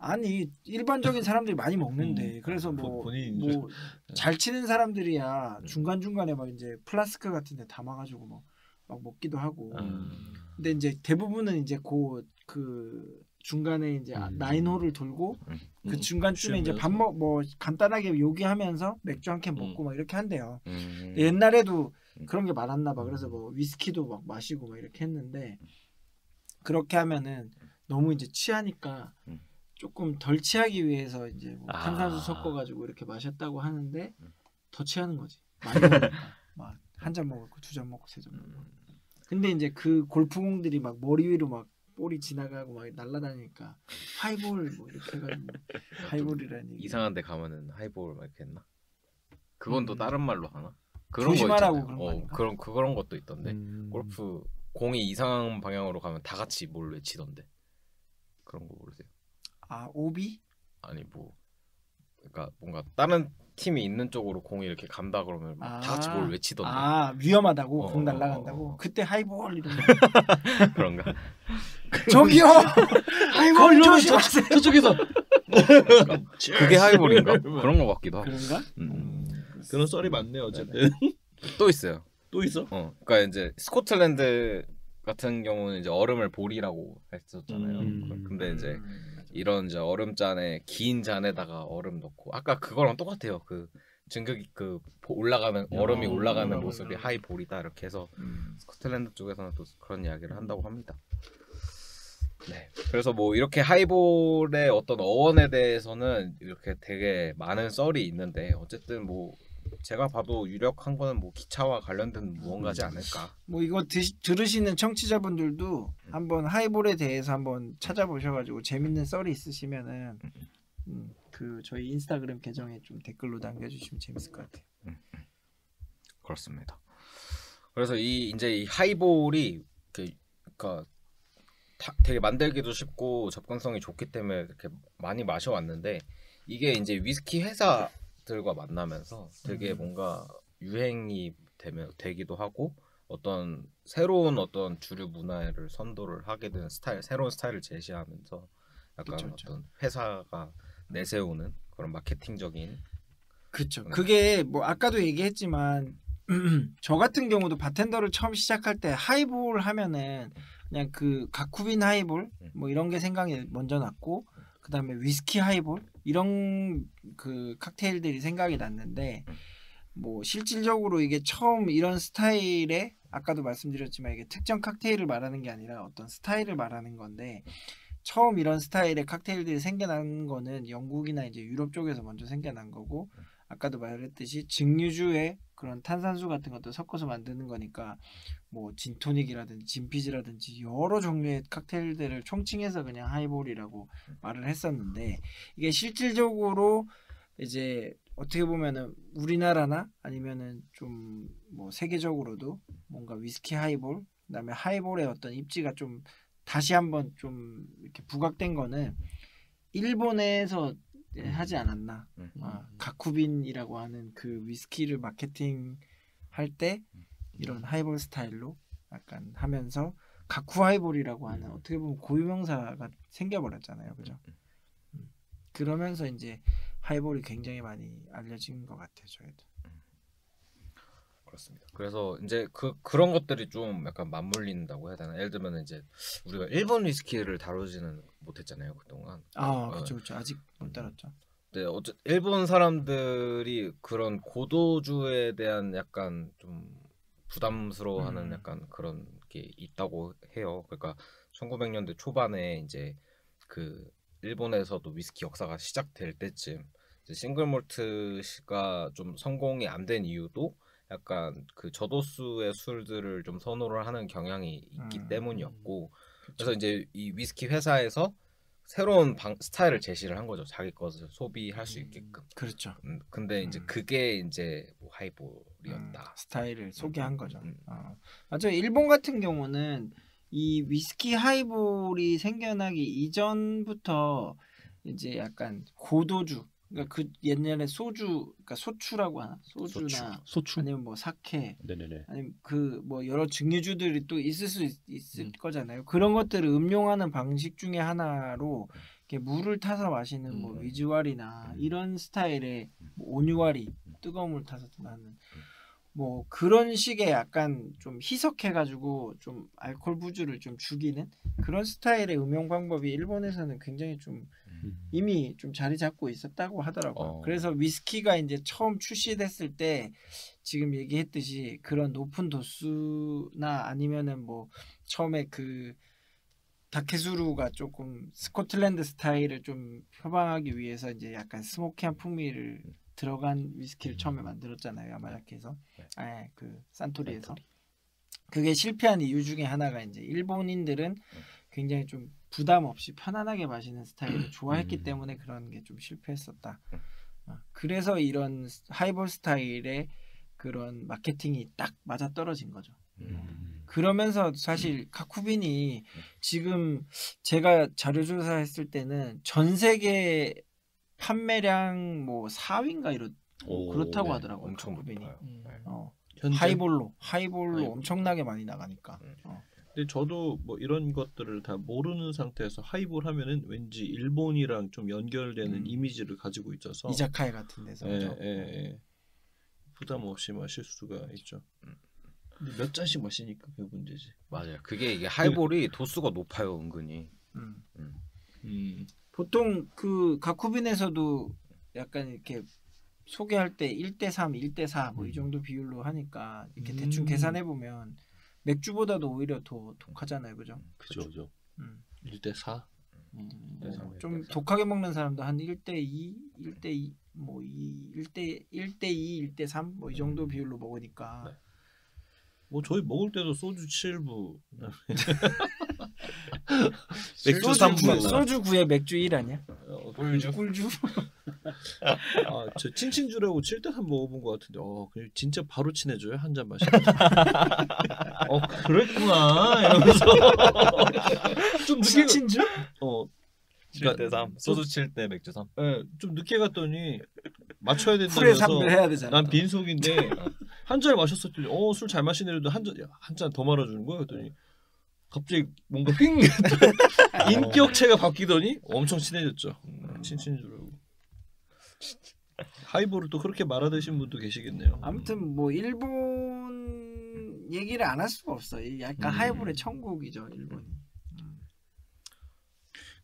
아니 일반적인 사람들이 많이 먹는데 음, 그래서 본- 뭐 본인인 뭐잘 치는 사람들이야 음. 중간 중간에 막 이제 플라스크 같은데 담아가지고 뭐막 먹기도 하고. 음. 근데 이제 대부분은 이제 그, 그 중간에 이제 음. nine hole을 돌고 음. 그 음, 중간쯤에 이제. 밥 먹 뭐 간단하게 요기하면서 맥주 한캔 음. 먹고 막 이렇게 한대요. 음. 옛날에도 음. 그런 게 많았나 봐. 그래서 뭐 위스키도 막 마시고 막 이렇게 했는데 그렇게 하면은 너무 이제 취하니까 음. 조금 덜 취하기 위해서 이제 뭐 아. 탄산수 섞어가지고 이렇게 마셨다고 하는데 음. 더 취하는 거지. 많이 먹으니까 막한 잔 먹고 두 잔 먹고 세 잔 먹고. 음. 근데 이제 그 골프공들이 막 머리 위로 막 볼이 지나가고 막 날아다니니까 하이볼 뭐 이렇게 해가지고 하이볼이라니 이상한데 가면은 하이볼 막 이렇게 했나? 그건 또 음. 다른 말로 하나? 조심하라고 있잖아요. 그런 거 어? 그런 그런 것도 있던데. 음. 골프 공이 이상한 방향으로 가면 다 같이 뭘 외치던데. 그런 거 모르세요? 아 오비? 아니 뭐 그러니까 뭔가 다른 팀이 있는 쪽으로 공이 이렇게 간다 그러면 막다 같이 아. 뭘 외치던데. 아 위험하다고 어, 공 어, 날라간다고 어, 어. 그때 하이볼 이런 거 그런가? 저기요 하이볼 조심하세요 저 쪽에서 그게 하이볼인가? 그런 거 같기도 하고. 그런가? 음. 그런 썰이 많네요. 어쨌든 또 있어요. 또 있어? 어, 그러니까 이제 스코틀랜드 같은 경우는 이제 얼음을 볼이라고 했었잖아요. 음. 근데 이제 음. 이런 이제 얼음 잔에 긴 잔에다가 얼음 넣고 아까 그거랑 똑같아요. 그 증격이 그 보- 올라가는 얼음이 야, 올라가는 올라가는 모습이 거. 하이볼이다 이렇게 해서 음. 스코틀랜드 쪽에서는 또 그런 이야기를 한다고 합니다. 네. 그래서 뭐 이렇게 하이볼의 어떤 어원에 대해서는 이렇게 되게 많은 썰이 있는데 어쨌든 뭐 제가 봐도 유력한 거는 뭐 기차와 관련된 무언가지 않을까. 뭐 이거 드시, 들으시는 청취자분들도 음. 한번 하이볼에 대해서 한번 찾아보셔가지고 재밌는 썰이 있으시면은 음, 그 저희 인스타그램 계정에 좀 댓글로 남겨주시면 재밌을 것 같아요. 그렇습니다. 그래서 이 이제 이 하이볼이 그 그러니까 타- 되게 만들기도 쉽고 접근성이 좋기 때문에 이렇게 많이 마셔왔는데 이게 이제 위스키 회사 들과 만나면서 되게 음. 뭔가 유행이 되면 되기도 하고 어떤 새로운 어떤 주류 문화를 선도를 하게 되는 스타일 새로운 스타일을 제시하면서 약간 그쵸, 그쵸. 어떤 회사가 내세우는 그런 마케팅적인 그렇죠. 음. 그게 뭐 아까도 얘기했지만 저 같은 경우도 바텐더를 처음 시작할 때 하이볼 하면은 그냥 그 가쿠빈 하이볼 음. 뭐 이런 게 생각이 먼저 났고 그다음에 위스키 하이볼 이런 그 칵테일들이 생각이 났는데 뭐 실질적으로 이게 처음 이런 스타일의 아까도 말씀드렸지만 이게 특정 칵테일을 말하는 게 아니라 어떤 스타일을 말하는 건데 처음 이런 스타일의 칵테일들이 생겨난 거는 영국이나 이제 유럽 쪽에서 먼저 생겨난 거고 아까도 말했듯이 증류주에 그런 탄산수 같은 것도 섞어서 만드는 거니까 뭐 진토닉이라든지 진피즈라든지 여러 종류의 칵테일들을 총칭해서 그냥 하이볼이라고 말을 했었는데 이게 실질적으로 이제 어떻게 보면은 우리나라나 아니면은 좀 뭐 세계적으로도 뭔가 위스키 하이볼 그다음에 하이볼의 어떤 입지가 좀 다시 한번 좀 이렇게 부각된 거는 일본에서 하지 않았나 음. 아, 가쿠빈이라고 하는 그 위스키를 마케팅 할 때 이런 하이볼 스타일로 약간 하면서 가쿠 하이볼이라고 하는 어떻게 보면 고유명사가 생겨버렸잖아요, 그죠? 음. 그러면서 이제 하이볼이 굉장히 많이 알려진 것 같아요, 저희도. 그렇습니다. 그래서 이제 그 그런 것들이 좀 약간 맞물린다고 해야 되나? 예를 들면 이제 우리가 일본 위스키를 다루지는 못했잖아요 그동안. 아, 어. 그렇죠, 그렇죠. 아직 못 다뤘죠. 네, 어째 일본 사람들이 그런 고도주에 대한 약간 좀 부담스러워하는 음. 약간 그런 게 있다고 해요. 그러니까 1900년대 초반에 이제 그 일본에서도 위스키 역사가 시작될 때쯤 이제 싱글 몰트가 좀 성공이 안 된 이유도 약간 그 저도수의 술들을 좀 선호를 하는 경향이 있기 음. 때문이었고 그래서 이제 이 위스키 회사에서 새로운 방, 스타일을 제시를 한 거죠. 자기 것을 소비할 수 있게끔. 그렇죠. 음, 근데 이제 음. 그게 이제 뭐 음, 하이볼이었다. 스타일을 소개한 거죠. 음. 어. 맞아요. 일본 같은 경우는 이 위스키 하이볼이 생겨나기 이전부터 이제 약간 고도주, 그러니까 그 옛날에 소주, 그러니까 소추라고 하나, 소주나 소추. 아니면 뭐 사케, 네네네. 아니면 그 뭐 여러 증류주들이 또 있을 수 있, 있을 음. 거잖아요. 그런 것들을 음용하는 방식 중에 하나로 이렇게 물을 타서 마시는 뭐 음. 위즈와리나 음. 이런 스타일의 뭐 온유와리, 뜨거운 물 타서 나는 뭐 그런 식의 약간 좀 희석해가지고 좀 알코올 부주를 좀 죽이는 그런 스타일의 음용 방법이 일본에서는 굉장히 좀 음. 이미 좀 자리 잡고 있었다고 하더라고요. 어. 그래서 위스키가 이제 처음 출시됐을 때 지금 얘기했듯이 그런 높은 도수나 아니면은 뭐 처음에 그 다케수루가 조금 스코틀랜드 스타일을 좀 표방하기 위해서 이제 약간 스모키한 풍미를 들어간 위스키를 처음에 만들었잖아요 야마자키에서 네. 아그 산토리에서 그게 실패한 이유 중에 하나가 이제 일본인들은 굉장히 좀 부담 없이 편안하게 마시는 스타일을 좋아했기 음. 때문에 그런 게 좀 실패했었다. 어, 그래서 이런 하이볼 스타일의 그런 마케팅이 딱 맞아 떨어진 거죠. 음. 그러면서 사실 카쿠빈이 지금 제가 자료 조사했을 때는 전 세계 판매량 뭐 4위인가 이렇 오, 그렇다고 네. 하더라고요. 엄청 카쿠빈이. 높아요. 음. 네. 어, 하이볼로 하이볼로 하이볼. 엄청나게 많이 나가니까. 음. 어. 근데 저도 뭐 이런 것들을 다 모르는 상태에서 하이볼 하면은 왠지 일본이랑 좀 연결되는 음. 이미지를 가지고 있어서 이자카야 같은 데서 예? 예, 예. 부담 없이 마실 수가 있죠. 음. 근데 몇 잔씩 마시니까 그게 문제지. 맞아요. 그게 이게 하이볼이 도수가 높아요, 은근히. 음. 음. 보통 그 가쿠빈에서도 약간 이렇게 소개할 때 1대 3, 1대 4 뭐 이 정도 비율로 하니까 이렇게 대충 음. 계산해 보면 맥주보다도 오히려 더 독하잖아요, 그죠? 그죠, 그죠. 음. 1대 4. 음, 네, 뭐 삼, 좀 일대 사. 독하게 먹는 사람도 한 1대 2, 1대 2, 뭐 2, 1대 1대 2, 1대 3 뭐 이 정도 비율로 먹으니까 네. 뭐 저희 먹을 때도 소주 7부. 맥주 3부. 구- 소주 9에 맥주 1 아니야? 어, 꿀주. 꿀주? 아, 저 칭칭주라고 7대 3 먹어본 것 같은데, 어, 그냥 진짜 바로 친해져요 한 잔 마시면. 어, 그랬구나 이러면서 좀 늦게, 친친주? 어, 7대 3. 소주 7대 맥주 3. 예, 좀 늦게 갔더니 맞춰야 된다면서 3도 해야 되잖아. 난 빈속인데 한 잔을 마셨었더니 어술 잘 마시는 애도 한 잔 한 잔 더 말아주는 거야 그랬더니 갑자기 뭔가 휙 인격체가 바뀌더니 엄청 친해졌죠 음. 친친주라고 하이볼을 또 그렇게 말아드신 분도 계시겠네요 아무튼 뭐 일본 얘기를 안 할 수가 없어. 이 약간 음. 하이볼의 천국이죠 일본이. 음.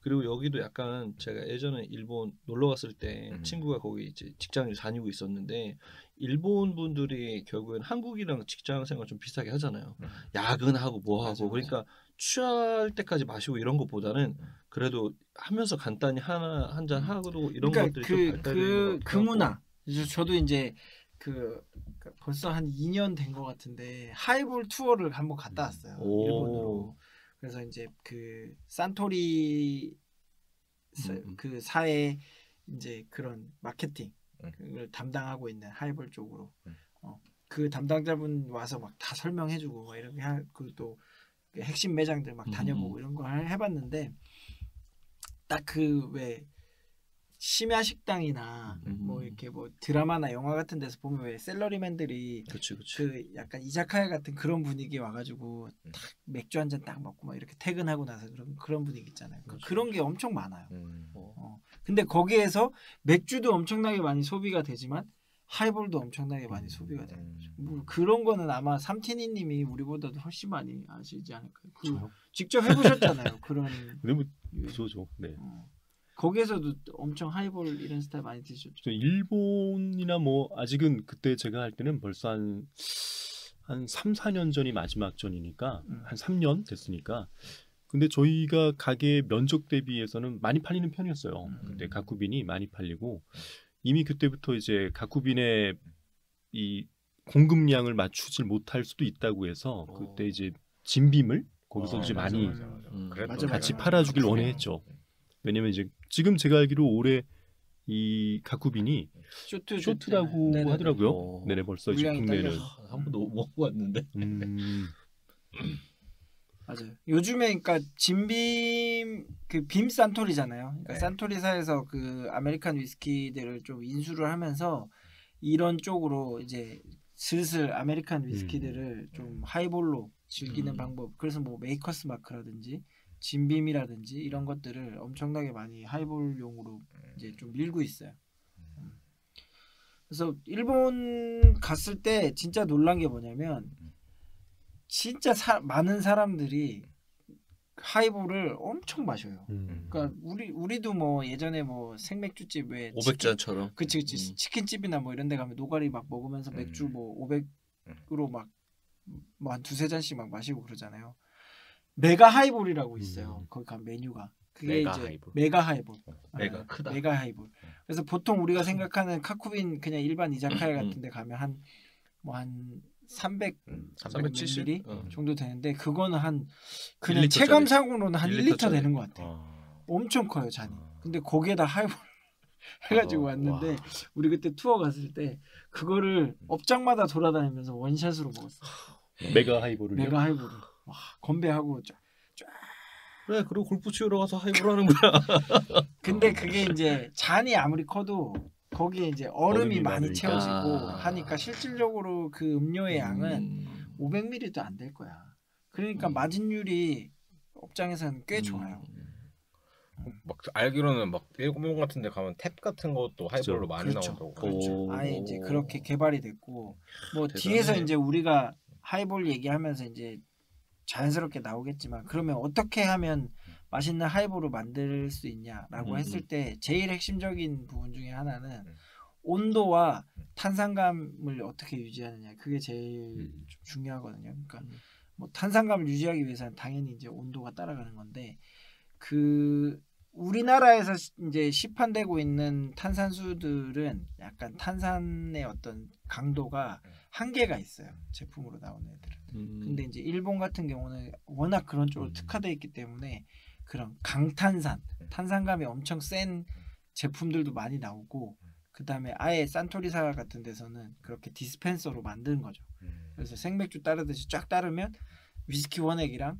그리고 여기도 약간 제가 예전에 일본 놀러 갔을 때 음. 친구가 거기 이제 직장을 다니고 있었는데 일본 분들이 결국엔 한국이랑 직장 생활 좀 비슷하게 하잖아요. 음. 야근하고 뭐 하고. 그러니까 취할 때까지 마시고 이런 것보다는 음. 그래도 하면서 간단히 하나 한 잔 하고 이런 그러니까 것들이 그 그 그 문화. 저도 이제 그그 벌써 한 2년 된 것 같은데 하이볼 투어를 한번 갔다 왔어요. 오. 일본으로. 그래서 이제 그 산토리 사- 음, 음. 그 사의 이제 그런 마케팅을 음. 담당하고 있는 하이볼 쪽으로 음. 어, 그 담당자분 와서 막 다 설명해주고 막 이렇게 하고 또 핵심 매장들 막 음, 다녀보고 이런 거 해- 해봤는데 딱 그 왜 심야 식당이나 음. 뭐 이렇게 뭐 드라마나 영화 같은 데서 보면 왜 셀러리맨들이 그렇지 그렇지. 그 약간 이자카야 같은 그런 분위기 와가지고 음. 딱 맥주 한 잔 딱 먹고 막 이렇게 퇴근하고 나서 그런 그런 분위기 있잖아요. 그 그렇죠. 그런 게 엄청 많아요. 음. 어. 근데 거기에서 맥주도 엄청나게 많이 소비가 되지만 하이볼도 엄청나게 많이 소비가 되는 거죠. 뭐 그런 거는 아마 삼티니님이 우리보다도 훨씬 많이 아시지 않을까요? 그? 직접 해보셨잖아요. 그런 근데 뭐 유- 그거죠. 네. 어. 거기에서도 엄청 하이볼 이런 스타일 많이 드셨죠. 저 일본이나 뭐 아직은 그때 제가 할 때는 벌써 한, 한 3, 4년 전이 마지막 전이니까 음. 한 3년 됐으니까 근데 저희가 가게 면적 대비해서는 많이 팔리는 편이었어요. 음. 그때 가쿠빈이 많이 팔리고 이미 그때부터 이제 가쿠빈의 이 공급량을 맞추질 못할 수도 있다고 해서 그때 이제 진빔을 거기서 어, 이제 맞아, 많이 맞아, 맞아. 음. 같이. 팔아주길 가쿠빈. 원해했죠. 왜냐면 이제 지금 제가 알기로 올해 이 가쿠빈이 short short라고 네네네. 하더라고요. 어. 네네 벌써 이제 국내는. 한 번도 못 먹어봤는데. 음, 맞아요. 요즘에 그러니까 진빔 그 빔 산토리잖아요. 그러니까 네. 산토리사에서 그 아메리칸 위스키들을 좀 인수를 하면서 이런 쪽으로 이제 슬슬 American 위스키들을 좀 하이볼로 즐기는 음. 방법. 그래서 뭐 Maker's Mark라든지 Jim Beam이라든지 이런 것들을 엄청나게 많이 하이볼용으로 이제 좀 밀고 있어요. 음. 그래서 일본 갔을 때 진짜 놀란 게 뭐냐면 진짜 사- 많은 사람들이 하이볼을 엄청 마셔요. 음. 그러니까 우리 우리도 뭐 예전에 뭐 생맥주집 왜 500잔처럼. 그치 그치 음. 치킨집이나 뭐 이런 데 가면 노가리 막 먹으면서 음. 맥주 뭐 500으로 막 뭐한 두세 잔씩 막 마시고 그러잖아요. 메가 하이볼이라고 있어요. 음. 거기 가면 메뉴가. 그게 메가 이제 하이볼. 메가 하이볼. 메가 아, 크다. 메가 하이볼. 그래서 보통 우리가 생각하는 카쿠빈 그냥 일반 이자카야 음. 같은 데 가면 한 뭐한300 음, 370? ml 어. 정도 되는데 그거는 한 그냥 1리터짜리. 체감상으로는 한 1리터 1리터짜리. 되는 것 같아. 요 어. 엄청 커요 잔이. 아. 근데 거기에다 하이볼 해가지고 어, 왔는데 와. 우리 그때 투어 갔을 때 그거를 업장마다 돌아다니면서 원샷으로 먹었어. 메가 하이볼을요. 메가 하이볼을 와 건배하고 쫙. 그래 그리고 골프 치우러 가서 하이볼 하는 거야. 근데 그게 이제 잔이 아무리 커도 거기에 이제 얼음이, 얼음이 많이 많으니까. 채워지고 아. 하니까 실질적으로 그 음료의 양은 음. 500ml도 안 될 거야. 그러니까 음. 마진율이 업장에서는 꽤 좋아요. 막 알기로는 막 일본 같은 데 가면 탭 같은 것도 하이볼로 많이 그렇죠. 나온다고. 그렇죠. 오. 아예 이제 그렇게 개발이 됐고 뭐 대단해. 뒤에서 이제 우리가 하이볼 얘기하면서 이제 자연스럽게 나오겠지만 그러면 어떻게 하면 맛있는 하이볼을 만들 수 있냐라고 음, 했을 음. 때 제일 핵심적인 부분 중에 하나는 음. 온도와 탄산감을 어떻게 유지하느냐 그게 제일 음. 좀 중요하거든요. 그러니까 음. 뭐 탄산감을 유지하기 위해서는 당연히 이제 온도가 따라가는 건데 그 우리나라에서 시- 이제 시판되고 있는 탄산수들은 약간 탄산의 어떤 강도가 한계가 있어요 제품으로 나오는 애들은. 음. 근데 이제 일본 같은 경우는 워낙 그런 쪽으로 음. 특화돼 있기 때문에 그런 강탄산, 탄산감이 엄청 센 제품들도 많이 나오고 그 다음에 아예 산토리사 같은 데서는 그렇게 디스펜서로 만든 거죠. 음. 그래서 생맥주 따르듯이 쫙 따르면 위스키 원액이랑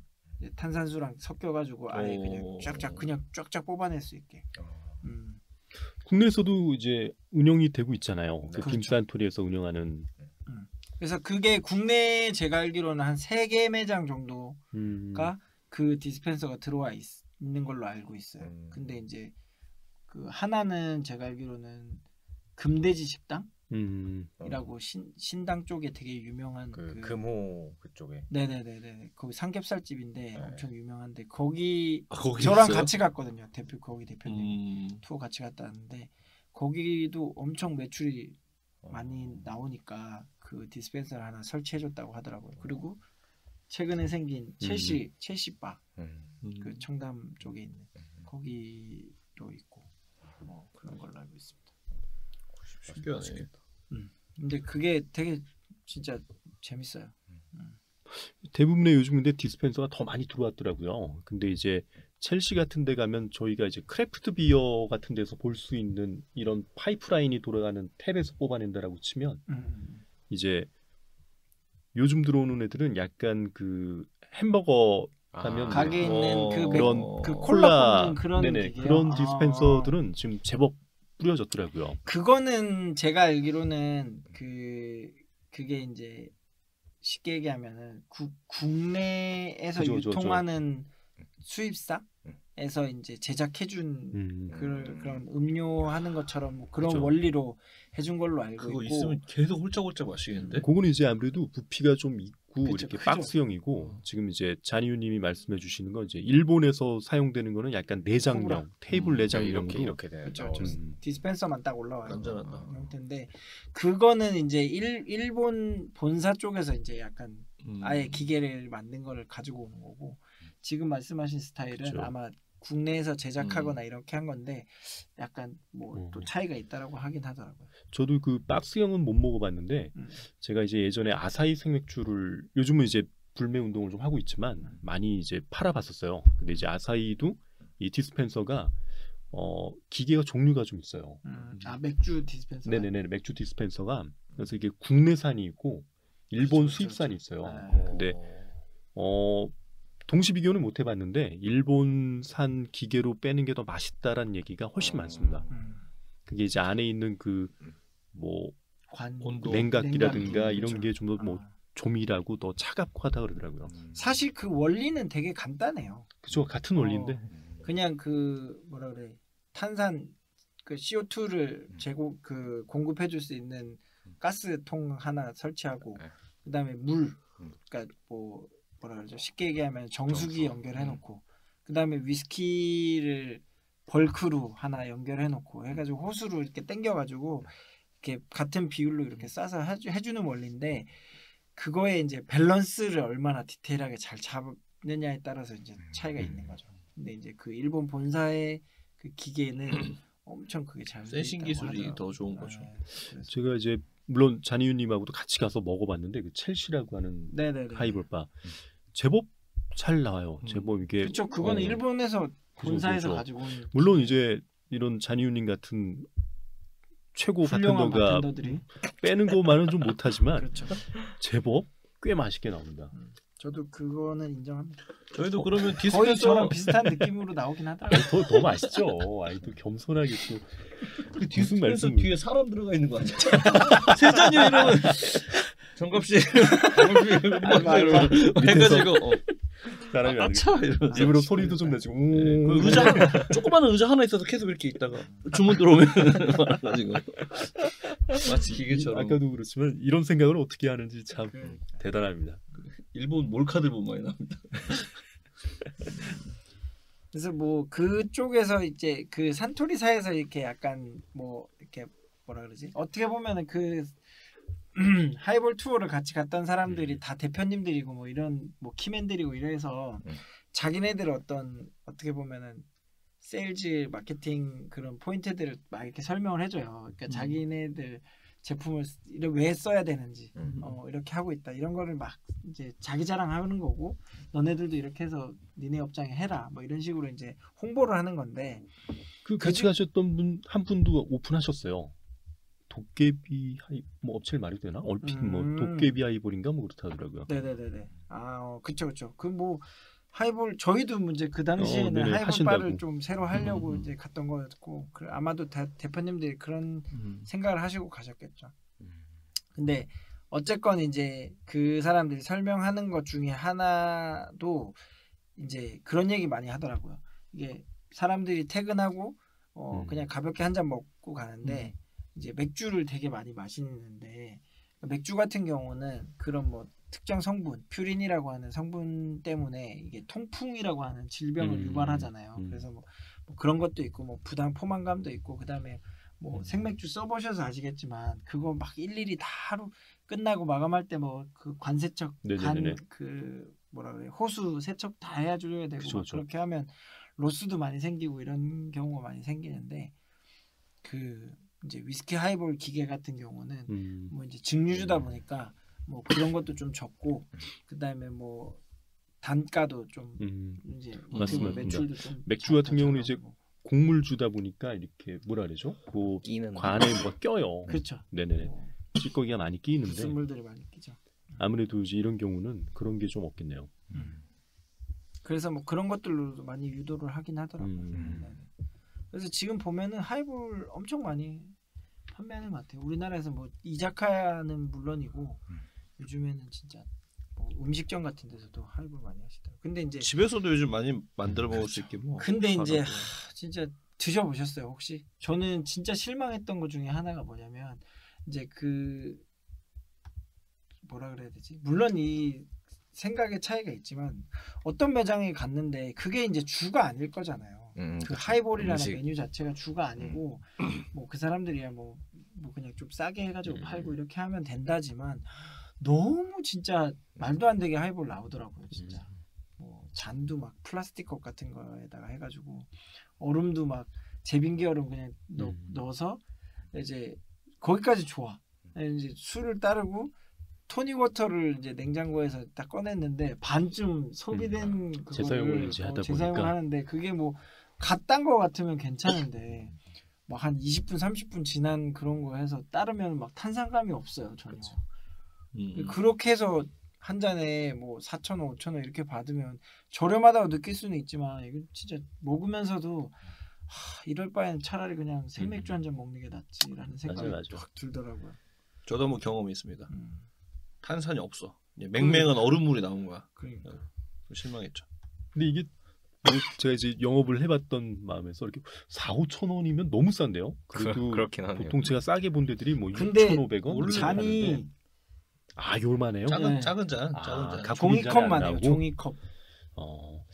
탄산수랑 섞여가지고 아예 그냥 오. 쫙쫙 그냥 쫙쫙 뽑아낼 수 있게. 어. 음. 국내에서도 이제 운영이 되고 있잖아요. 그 그렇죠. 빔산토리에서 운영하는 그래서 그게 국내에 제가 알기로는 한 세 개 매장 정도가 음, 그 디스펜서가 들어와 있, 는 걸로 알고 있어요. 음. 근데 이제 그 하나는 제가 알기로는 금돼지 식당 음. 신, 신당 쪽에 되게 유명한 그, 그, 금호 그쪽에 네네네네 거기 삼겹살 집인데 네. 엄청 유명한데 거기 아, 거기 저랑 있어요? 같이 갔거든요 대표 거기 대표님 음. 투어 같이 갔다 왔는데 거기도 엄청 매출이 어, 많이 나오니까 그 디스펜서를 하나 설치해줬다고 하더라고요. 그리고 최근에 생긴 첼시 첼시 바그 음. 청담 쪽에 있는 거기도 있고 뭐 그런 걸로 알고 있습니다. 신기하네. 맛있겠다. 근데 그게 되게 진짜 재밌어요. 대부분의 요즘 근데 dispenser가 더 많이 들어왔더라고요. 근데 이제 첼시 같은 데 가면 저희가 이제 craft beer 같은 데서 볼 수 있는 이런 파이프라인이 돌아가는 tap에서 뽑아낸다라고 치면 음. 이제 요즘 들어오는 애들은 약간 그 햄버거 가면 가게에 뭐 있는 그, 맥, 그런 그 콜라 그런 네네? 그런 아. dispenser들은 지금 제법 뿌려졌더라고요. 그거는 제가 알기로는 그 그게 이제 쉽게 얘기하면은 국, 국내에서 그죠, 유통하는 수입사 에서 이제 제작해준 음. 그, 그런 음료 하는 것처럼 뭐 그런 그죠. 원리로 해준 걸로 알고 그거 있고 있으면 계속 홀짝홀짝 마시겠는데? 그거는 이제 아무래도 부피가 좀 있고 그쵸, 이렇게 크죠. 박스형이고 어. 지금 이제 자니유님이 말씀해 주시는 건 이제 일본에서 사용되는 거는 약간 내장형. 테이블 음, 내장형으로 이렇게 이렇게 되는 그쵸. 거. 음. 디스펜서만 딱 올라와요. 안전하다. 어, 형태인데 그거는 이제 일, 일본 본사 쪽에서 이제 약간 음. 아예 기계를 만든 거를 가지고 오는 거고 지금 말씀하신 스타일은 그쵸. 아마 국내에서 제작하거나 이렇게 한 건데 약간 뭐또 음. 차이가 있다라고 하긴 하더라고요. 저도 그 박스형은 못 먹어봤는데 음. 제가 이제 예전에 아사히 생맥주를 요즘은 이제 불매 운동을 좀 하고 있지만 음. 많이 이제 팔아봤었어요. 근데 이제 아사히도 이 디스펜서가 어 기계가 종류가 좀 있어요. 음. 아 맥주 디스펜서. 네네네 맥주 디스펜서가 그래서 이게 국내산이 있고 일본 그렇죠, 수입산이 그렇죠. 있어요. 네. 근데 어 동시 비교는 못 해봤는데 일본산 기계로 빼는 게 더 맛있다라는 얘기가 훨씬 어. 많습니다. 음. 그게 이제 안에 있는 그뭐관 온도. 냉각기라든가 냉각기, 이런 그렇죠. 게좀 더뭐 아. 조밀하고 더 차갑고 하다 그러더라고요. 사실 그 원리는 되게 간단해요. 그죠 같은 원리인데 어, 그냥 그 뭐라 그래 탄산 그 CO2를 음. 제공 그 공급해 줄 수 있는 가스통 하나 설치하고 네. 그다음에 물 음. 그러니까 뭐 뭐라 그러죠 쉽게 얘기하면 정수기 정수. 연결해 놓고 그다음에 위스키를 벌크로 하나 연결해 놓고 해 가지고 호수로 이렇게 당겨 가지고 이렇게 같은 비율로 이렇게 싸서 해주, 해주는 원리인데 그거에 이제 밸런스를 얼마나 디테일하게 잘 잡느냐에 따라서 이제 차이가 음. 있는 거죠. 근데 이제 그 일본 본사의 그 기계는 엄청 그게 잘 있다고 기술이 하더라고요. 더 좋은 거죠. 네, 그래서- 제가 이제 물론 자니유님하고도 같이 가서 먹어봤는데 그 첼시라고 하는 네네네. 하이볼바 제법 잘 나와요. 음. 제법 이게 그렇죠. 그거는 어, 일본에서 본사에서 그죠. 가지고 온 물론 이제 이런 자니유님 같은 최고 바텐더가 바텐더들이 빼는 것만은 좀 못하지만 그렇죠. 제법 꽤 맛있게 나옵니다. 저도 그거는 인정합니다. 저희도 그러면 거의 디스펜서 저랑 비슷한 느낌으로 나오긴 하더라고요. 더, 더 맛있죠. 아니 또 겸손하게 또그 무슨 디스펜서 말씀 뒤에 사람 들어가 있는 거 아니야? 세잔이 이러면 정갑씨 해가지고 어, 사람이 안 아차 이러면서. 일부러 소리도 좀 내지고. 음. 그 의자 조그마한 의자 하나 있어서 계속 이렇게 있다가 주문 들어오면 말아가지고. 마치 기계처럼. 아까도 그렇지만 이런 생각을 어떻게 하는지 참 그- 대단합니다. 일본 몰카들 보면 많이 나옵니다. 그래서 뭐 그쪽에서 이제 그 산토리사에서 이렇게 약간 뭐 이렇게 뭐라 그러지? 어떻게 보면은 그 하이볼 투어를 같이 갔던 사람들이 음. 다 대표님들이고 뭐 이런 뭐 키맨들이고 이래서 음. 자기네들 어떤 어떻게 보면은 세일즈 마케팅 그런 포인트들을 막 이렇게 설명을 해줘요. 그러니까 음. 자기네들 제품을 이렇게 왜 써야 되는지 음. 어, 이렇게 하고 있다 이런 거를 막 이제 자기 자랑하는 거고 너네들도 이렇게 해서 니네 업장에 해라 뭐 이런 식으로 이제 홍보를 하는 건데 그 같이 가셨던 분 한 분도 오픈하셨어요. 도깨비 하이 뭐 업체를 말해도 되나? 얼핏 뭐 음. 도깨비 하이볼인가 뭐 그렇다 하더라고요. 네네네네 아 어, 그쵸 그쵸 그 뭐 하이볼 저희도 문제 그 당시에는 어, 하이볼. 바를 좀 새로 하려고 음. 이제 갔던 거였고 그 아마도 대, 대표님들이 그런 음. 생각을 하시고 가셨겠죠. 음. 근데 어쨌건 이제 그 사람들이 설명하는 것 중에 하나도 이제 그런 얘기 많이 하더라고요. 이게 사람들이 퇴근하고 어 음. 그냥 가볍게 한 잔 먹고 가는데 이제 맥주를 되게 많이 마시는데 맥주 같은 경우는 그런 뭐 특정 성분 퓨린이라고 하는 성분 때문에 이게 통풍이라고 하는 질병을 음, 유발하잖아요. 음. 그래서 뭐, 뭐 그런 것도 있고 뭐 부당 포만감도 있고 그다음에 뭐 음. 생맥주 써보셔서 아시겠지만 그거 막 일일이 다 하루 끝나고 마감할 때 뭐 그 관세척. 간 그 뭐라 그래 호수 세척 다 해줘야 되고 그쵸, 막 그쵸. 그렇게 하면 로스도 많이 생기고 이런 경우가 많이 생기는데 그 이제 위스키 하이볼 기계 같은 경우는 음. 뭐 이제 증류주다 보니까 뭐 그런 것도 좀 적고 그다음에 뭐 단가도 좀 음. 이제 맞습니다. 매출도 좀 맥주 잘- 같은 더 경우는 잘 이제. 곡물 주다 보니까 이렇게 뭐라 그러죠? 그 끼는 관에 뭐가 껴요. 그렇죠. 네네네. 뭐 찌꺼기가 많이 끼는데 불순물들이 많이 끼죠. 아무래도 이제 이런 경우는 그런 게 좀 없겠네요. 그래서 뭐 그런 것들로 많이 유도를 하긴 하더라고요. 음. 네. 그래서 지금 보면은 하이볼 엄청 많이 판매하는 것 같아요. 우리나라에서 뭐 이자카야는 물론이고 음. 요즘에는 진짜 뭐 음식점 같은 데서도 하이볼 많이 하시더라고요. 근데 이제 집에서도 요즘 많이 만들어 먹을 수 있게 뭐. 근데 이제. 하, 진짜 드셔보셨어요 혹시? 저는 진짜 실망했던 것 중에 하나가 뭐냐면 이제 그 뭐라 그래야 되지? 물론 이 생각의 차이가 있지만 어떤 매장에 갔는데 그게 이제 주가 아닐 거잖아요. 음, 그. 하이볼이라는 음식. 음. 메뉴 자체가 주가 아니고 뭐그 사람들이야 뭐, 뭐 그냥 좀 싸게 해가지고 음. 팔고 이렇게 하면 된다지만 너무 진짜 말도 안 되게 하이볼 나오더라고요 진짜 음. 뭐 잔도 막 플라스틱 컵 같은 거에다가 해가지고 얼음도 막 제빙기 얼음 그냥 넣, 음. 넣어서 이제 거기까지 좋아 이제 술을 따르고 토닉 워터를 이제 냉장고에서 딱 꺼냈는데 반쯤 소비된 그거를 음. 재사용을 하다 재사용을. 하는데 그게 뭐 갓단 거 같으면 괜찮은데 막 한 20분 30분 지난 그런 거 해서 따르면 막 탄산감이 없어요 전혀 그쵸. 음. 그렇게 해서 한 잔에 뭐 4천 원, 5천 원 이렇게 받으면 저렴하다고 느낄 수는 있지만 이거 진짜 먹으면서도 하, 이럴 바에는 차라리 그냥 생맥주 한 잔 먹는 게 낫지라는 생각이 음. 맞아요, 맞아요. 확 들더라고요. 저도 뭐 경험이 있습니다. 음, 탄산이 없어. 이제 맹맹한 얼음물이 나온 거야. 그러니까 좀 실망했죠. 근데 이게 뭐 제가 이제 영업을 해봤던 마음에서 이렇게 4, 5천 원이면 너무 싼데요. 그래도 그, 그렇긴 하네요. 보통 제가 싸게 본 데들이 뭐 근데 6,500원 원래 잔이 아 요만해요. 작은 네. 작은 잔, 아, 작은 잔. 각- 종이컵만 해요. 종이컵. 어.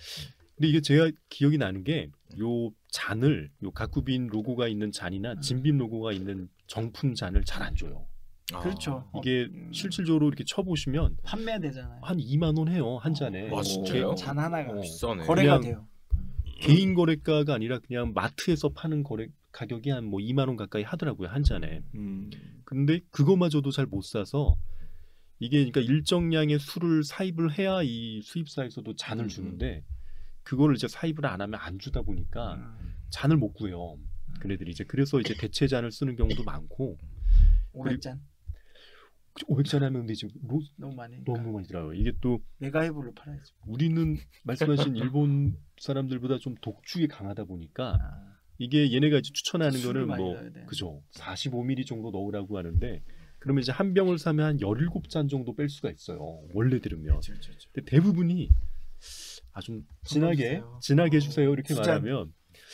근데 이게 제가 기억이 나는 게 요 잔을 요 가쿠빈 로고가 있는 잔이나 음. 진빔 로고가 있는 정품 잔을 잘 안 줘요. 아. 그렇죠. 이게 음. 실질적으로 이렇게 쳐보시면 판매되잖아요. 한 2만 원 해요 한 잔에. 와, 진짜요? 잔 하나가 어. 비싸네. 거래가 돼요. 개인 거래가가 아니라 그냥 마트에서 파는 거래 가격이 한 뭐 2만 원 가까이 하더라고요 한 잔에. 음. 근데 그거마저도 잘 못 사서 이게 그러니까 일정량의 술을 사입을 해야 이 수입사에서도 잔을 음. 주는데 그거를 이제 사입을 안 하면 안 주다 보니까 음, 잔을 못 구해요. 그네들이 이제 그래서 이제 대체 잔을 쓰는 경우도 많고 500잔 500잔 하면 근데 지금 로, 너무 많이. 너무 많이 들어요. 이게 또 메가이볼로 팔아야죠. 우리는 말씀하신 일본 사람들보다 좀 독축이 강하다 보니까 아, 이게 얘네가 이제 추천하는 거는 뭐. 그죠 45ml 정도 넣으라고 하는데 그러면 이제 한 병을 사면 한 17잔 정도 뺄 수가 있어요. 원래 들으면. 그렇죠, 그렇죠. 근데 대부분이 아좀 진하게. 진하게 어, 해주세요 이렇게 두 잔. 말하면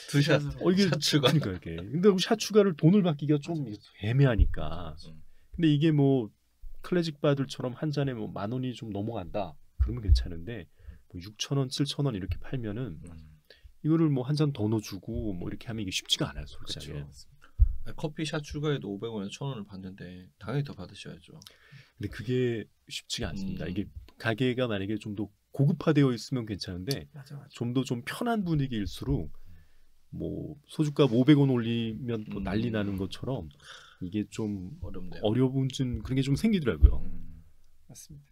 두샷 어 이게 샷추가 그러니까 이렇게 근데 샷 추가를 돈을 받기가 좀 애매하니까 음. 근데 이게 뭐 클래식 바들처럼 한 잔에 뭐 만 원이 좀 넘어간다 그러면 괜찮은데 뭐 6천 원, 7천 원 이렇게 팔면은 음. 이거를 뭐 한 잔 더 넣어주고 뭐 이렇게 하면 이게 쉽지가 않아요 솔직하게 그렇죠. 커피 샷 추가해도 500원에 1000원을 받는데 당연히 더 받으셔야죠. 근데 그게 쉽지가 않습니다 음. 이게 가게가 만약에 좀 더 고급화되어 있으면 괜찮은데. 좀 더좀 편한 분위기일수록 뭐 소주값 500원 올리면 또 음. 난리 나는 것처럼 이게 좀 어렵네요. 어려운 좀 그런 게 좀 생기더라고요. 음. 맞습니다.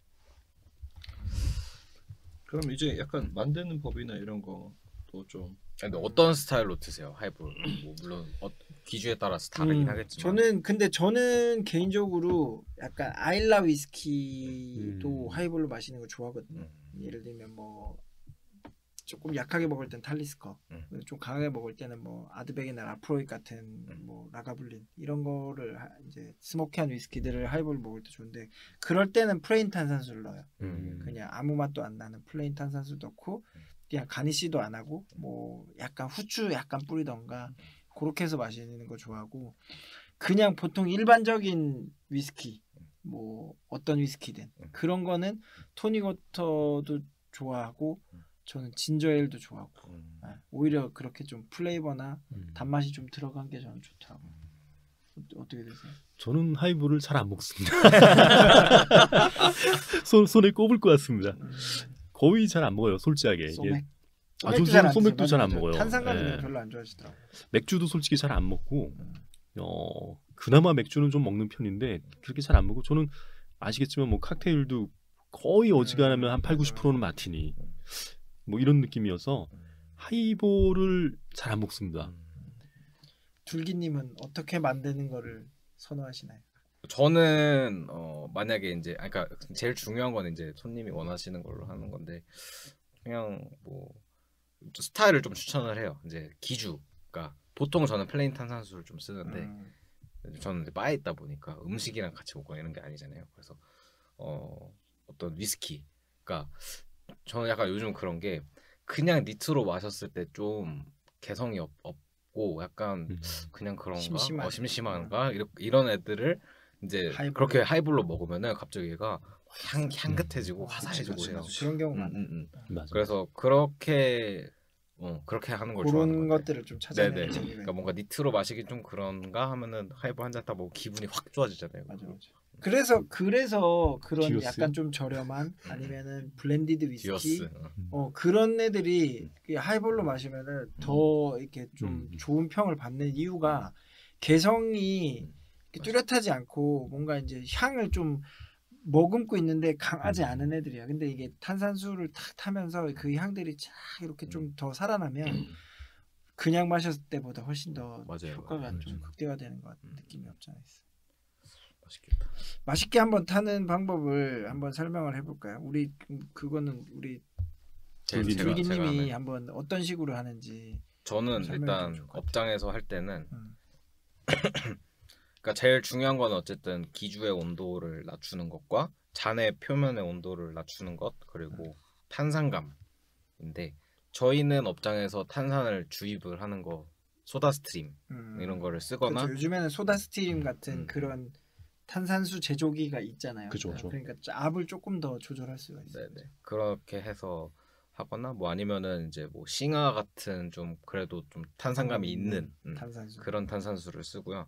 그럼 이제 약간 만드는 법이나 이런 것도 좀 근데 어떤 스타일로 드세요 하이볼? 뭐 물론 어, 기주에 따라서 다르긴 음, 하겠지만 저는 근데 저는 개인적으로 약간 아일라 위스키도 음. 하이볼로 마시는 거 좋아하거든요. 음. 예를 들면 뭐 조금 약하게 먹을 땐 Talisker, 음. 좀 강하게 먹을 때는 뭐 Ardbeg이나 Laphroaig 같은 음. 뭐 Lagavulin 이런 거를 하- 이제 smoky한 위스키들을 하이볼 먹을 때 좋은데 그럴 때는 plain 탄산수를 넣어요. 음. 그냥 아무 맛도 안 나는 plain 탄산수 넣고 그냥 가니쉬도 안 하고 뭐 약간 후추 약간 뿌리던가 그렇게 해서 마시는 거 좋아하고 그냥 보통 일반적인 위스키 뭐 어떤 위스키든 음. 그런 거는 토닉 워터도 좋아하고 저는 진저엘도 좋아하고 음. 아, 오히려 그렇게 좀 플레이버나 음. 단맛이 좀 들어간 게 저는. 어- 어떻게 되세요? 저는 하이볼을 잘 안 먹습니다. 손 손에 꼽을 것 같습니다. 음, 거의 잘 안 먹어요, 솔직하게. 소맥. 아, 저- 잘안 소맥도. 잘안 맞아요. 먹어요. 탄산감은 예. 별로 안 좋아하시더라고요. 맥주도 솔직히 잘 안 먹고 음. 어 그나마 맥주는 좀 먹는 편인데 그렇게 잘 안 먹고 저는 아시겠지만 뭐 칵테일도 거의 어지간하면 한 8, 90%는 마티니 뭐 이런 느낌이어서 하이볼을 잘 안 먹습니다. 둘기님은 어떻게 만드는 거를 선호하시나요? 저는 어 만약에 이제 아 그러니까 제일 중요한 건 이제 손님이 원하시는 걸로 하는 건데 그냥 뭐 스타일을 좀 추천을 해요. 이제 기주. 그러니까 보통 저는 plain 탄산수를 좀 쓰는데 음, 저는 이제 바에 있다 보니까 음식이랑 같이 먹거나 이런 게 아니잖아요. 그래서 어 어떤 위스키. 그러니까 저는 약간 요즘 그런 게 그냥 neat로 마셨을 때 좀 개성이 없, 없고 약간 음. 그냥 그런가 심심한. 어, 심심한가 이런, 이런 애들을 이제 하이볼. 그렇게 하이볼로 먹으면은 갑자기 얘가 향 향긋해지고 음. 화사해지고 그치, 해요. 그치. 그런 경우 음. 음, 음. 그래서 그렇게 어 그렇게 하는 걸 좋아하는 그런 것 같아요. 것들을 좀 찾아내는 그러니까 뭔가 neat로 마시기 좀 그런가 하면은 하이볼 한 잔 딱 먹고 기분이 확 좋아지잖아요. 맞아 맞아. 그래서 그래서 그런 Dewar's? 약간 좀 저렴한 아니면은 blended 위스키 Dewar's. 어. 어 그런 애들이 그 하이볼로 마시면은 더 이렇게 좀 음. 좋은 평을 받는 이유가 개성이. 뚜렷하지 않고 뭔가 이제 향을 좀 머금고 있는데 강하지 음. 않은 애들이야. 근데 이게 탄산수를 탁 타면서 그 향들이 쫙 이렇게 좀 더 살아나면 그냥 마셨을 때보다 훨씬 더 맞아요. 효과가 맞아요. 좀 극대화되는 것 같은 음. 느낌이 없지 않아 있어. 맛있겠다. 맛있게 한번 타는 방법을 한번 설명을 해볼까요? 우리 그- 그거는 우리 줄기님이 한번 어떤 식으로 하는지. 저는 일단. 업장에서 할 때는 음. 그러니까 제일 중요한 건 어쨌든 기주의 온도를 낮추는 것과 잔의 표면의 온도를 낮추는 것 그리고 탄산감인데 저희는 업장에서 탄산을 주입을 하는 거 SodaStream 음. 이런 거를 쓰거나 그렇죠. 요즘에는 SodaStream 같은 음. 그런 탄산수 제조기가 있잖아요. 그죠, 그죠. 그러니까 압을 조금 더 조절할 수가 있어요. 네네 그렇게 해서 하거나 뭐 아니면은 이제 뭐 싱아 같은 좀 그래도 좀 탄산감이 있는 음, 탄산수. 그런 탄산수를 쓰고요.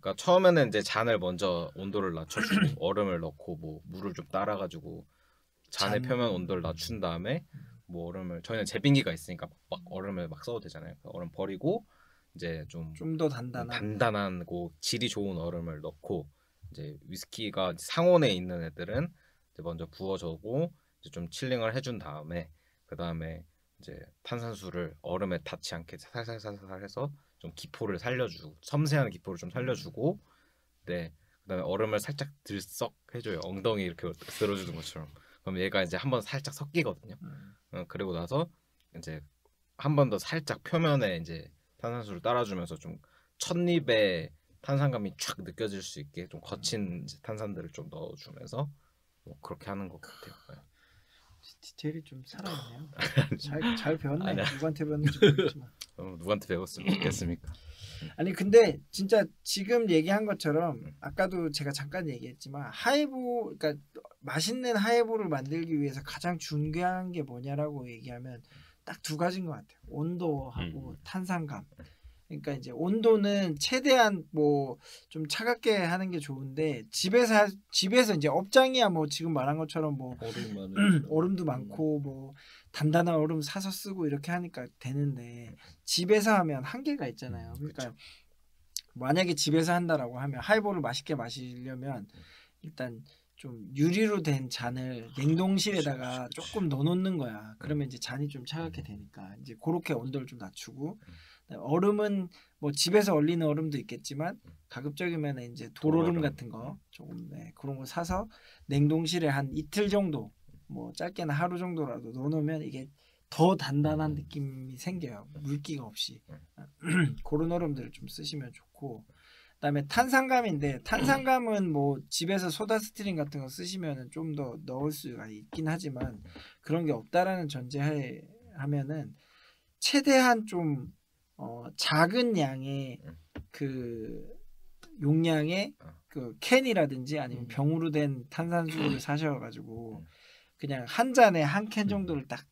그러니까 처음에는 이제 잔을 먼저 온도를 낮춰주고 얼음을 넣고 뭐 물을 좀 따라가지고 잔의 잔. 표면 온도를 낮춘 다음에 뭐 얼음을 저희는 제빙기가 있으니까 막 얼음을 막 써도 되잖아요. 그 얼음 버리고 이제 좀 좀 더 단단한. 단단하고 질이 좋은 얼음을 넣고 이제 위스키가 상온에 있는 애들은 이제 먼저 부어주고 이제 좀 칠링을 해준 다음에 그 다음에 이제 탄산수를 얼음에 닿지 않게 살살살살 해서 좀 기포를 살려주고 섬세한 기포를 좀 살려주고 네 그다음에 얼음을 살짝 들썩 해줘요. 엉덩이 이렇게 들어주는 것처럼. 그럼 얘가 이제 한번 살짝 섞이거든요. 음. 어, 그리고 나서 이제 한 번 더 살짝 표면에 이제 탄산수를 따라주면서 좀 첫입에 탄산감이 쫙 느껴질 수 있게 좀 거친 탄산들을 좀 넣어주면서 뭐 그렇게 하는 것 같아요. 네. 디테일이 좀 살아있네요. 잘, 잘 배웠네. 아니야. 누구한테 배웠는지 모르겠지만. 어, 누구한테 배웠으면 좋겠습니까? 아니 근데 진짜 지금 얘기한 것처럼 음. 아까도 제가 잠깐 얘기했지만 하이보 그러니까 맛있는 하이보를 만들기 위해서 가장 중요한 게 뭐냐라고 얘기하면 딱 두 가지인 것 같아요. 온도하고 음. 탄산감. 그러니까 이제 온도는 최대한 뭐 좀 차갑게 하는 게 좋은데 집에서 하- 집에서 이제 업장이야 뭐 지금 말한 것처럼 뭐 얼음 많은 얼음도 많고 뭐 단단한 얼음 사서 쓰고 이렇게 하니까 되는데 집에서 하면 한계가 있잖아요. 그러니까 만약에 집에서 한다라고 하면 하이볼을 맛있게 마시려면 일단 좀 유리로 된 잔을 냉동실에다가 조금 넣어놓는 거야. 그러면 이제 잔이 좀 차갑게 되니까 이제 그렇게 온도를 좀 낮추고 얼음은 뭐 집에서 얼리는 얼음도 있겠지만 가급적이면 이제 돌얼음. 같은 거 조금 네, 그런 거 사서 냉동실에 한 이틀 정도 뭐 짧게는 하루 정도라도 넣어놓으면 이게 더 단단한 느낌이 생겨요. 물기가 없이. 그런 얼음들을 좀 쓰시면 좋고 그다음에 탄산감인데 탄산감은 뭐 집에서 SodaStream 같은 거 쓰시면은 좀 더 넣을 수가 있긴 하지만 그런 게 없다라는 전제하에 하면은 최대한 좀 어, 작은 양의 그 용량의 어. 그 캔이라든지 아니면 음. 병으로 된 탄산수를 사셔가지고 음. 그냥 한 잔에 한 캔 정도를 딱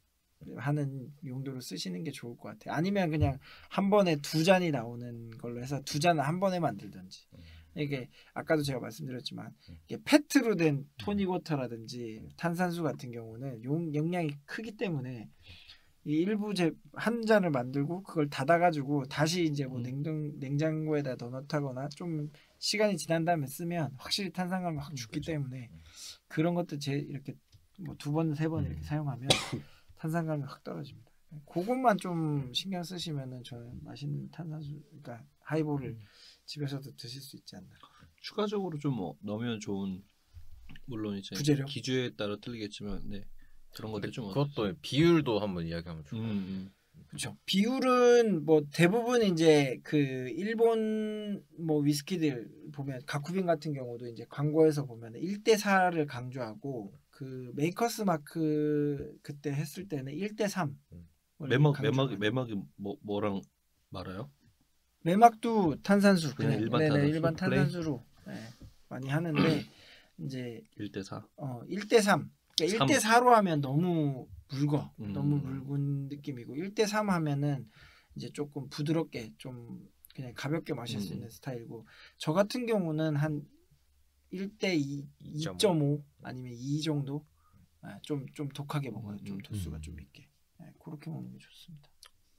하는 용도로 쓰시는 게 좋을 것 같아요. 아니면 그냥 한 번에 두 잔이 나오는 걸로 해서 두 잔을 한 번에 만들든지. 음. 이게 아까도 제가 말씀드렸지만 음. 이게 페트로 된 토닉워터라든지 탄산수 같은 경우는 용, 용량이 크기 때문에 이 일부 제 한 잔을 만들고 그걸 닫아가지고 다시 이제 뭐 음. 냉동 냉장고에다 넣어놓다거나 좀 시간이 지난 다음에 쓰면 확실히 탄산감이 확 죽기 그렇죠. 때문에 음. 그런 것도 제 이렇게 뭐 두 번 세번 이렇게 음. 사용하면 탄산감이 확 떨어집니다. 그것만 좀 신경 쓰시면은 저는 맛있는 탄산수 그러니까 하이볼을 음. 집에서도 드실 수 있지 않나. 추가적으로 좀 뭐 넣으면 좋은 물론 이제 부재료? 기주에 따라 틀리겠지만 네 그런 것들 좀 그것도 비율도 한번 이야기하면 좋을 음, 것 같아요. 음. 그렇죠. 비율은 뭐 대부분 이제 그 일본 뭐 위스키들 보면 가쿠빈 같은 경우도 이제 광고에서 보면 1대 4를 강조하고 그 Maker's Mark 그때 했을 때는 1대 3. 음. 매막 매막 매막이 뭐 뭐랑 말아요? 매막도 탄산수 그냥 그냥 일반 네네, 탄산수? 일반? 탄산수로 네, 많이 하는데 이제 1대 4. 어 1대 3. 그러니까 삼. 1대 4로 하면 너무 묽어. 음. 너무 묽은 느낌이고 1대 3 하면은 이제 조금 부드럽게 좀 그냥 가볍게 마실 수 음. 있는 스타일이고 저 같은 경우는 한 1대 2, 2.5. 2.5 아니면 2 정도 좀좀 좀 독하게 먹어요. 좀 음. 도수가 음. 좀 있게. 네, 그렇게 먹는 게 좋습니다.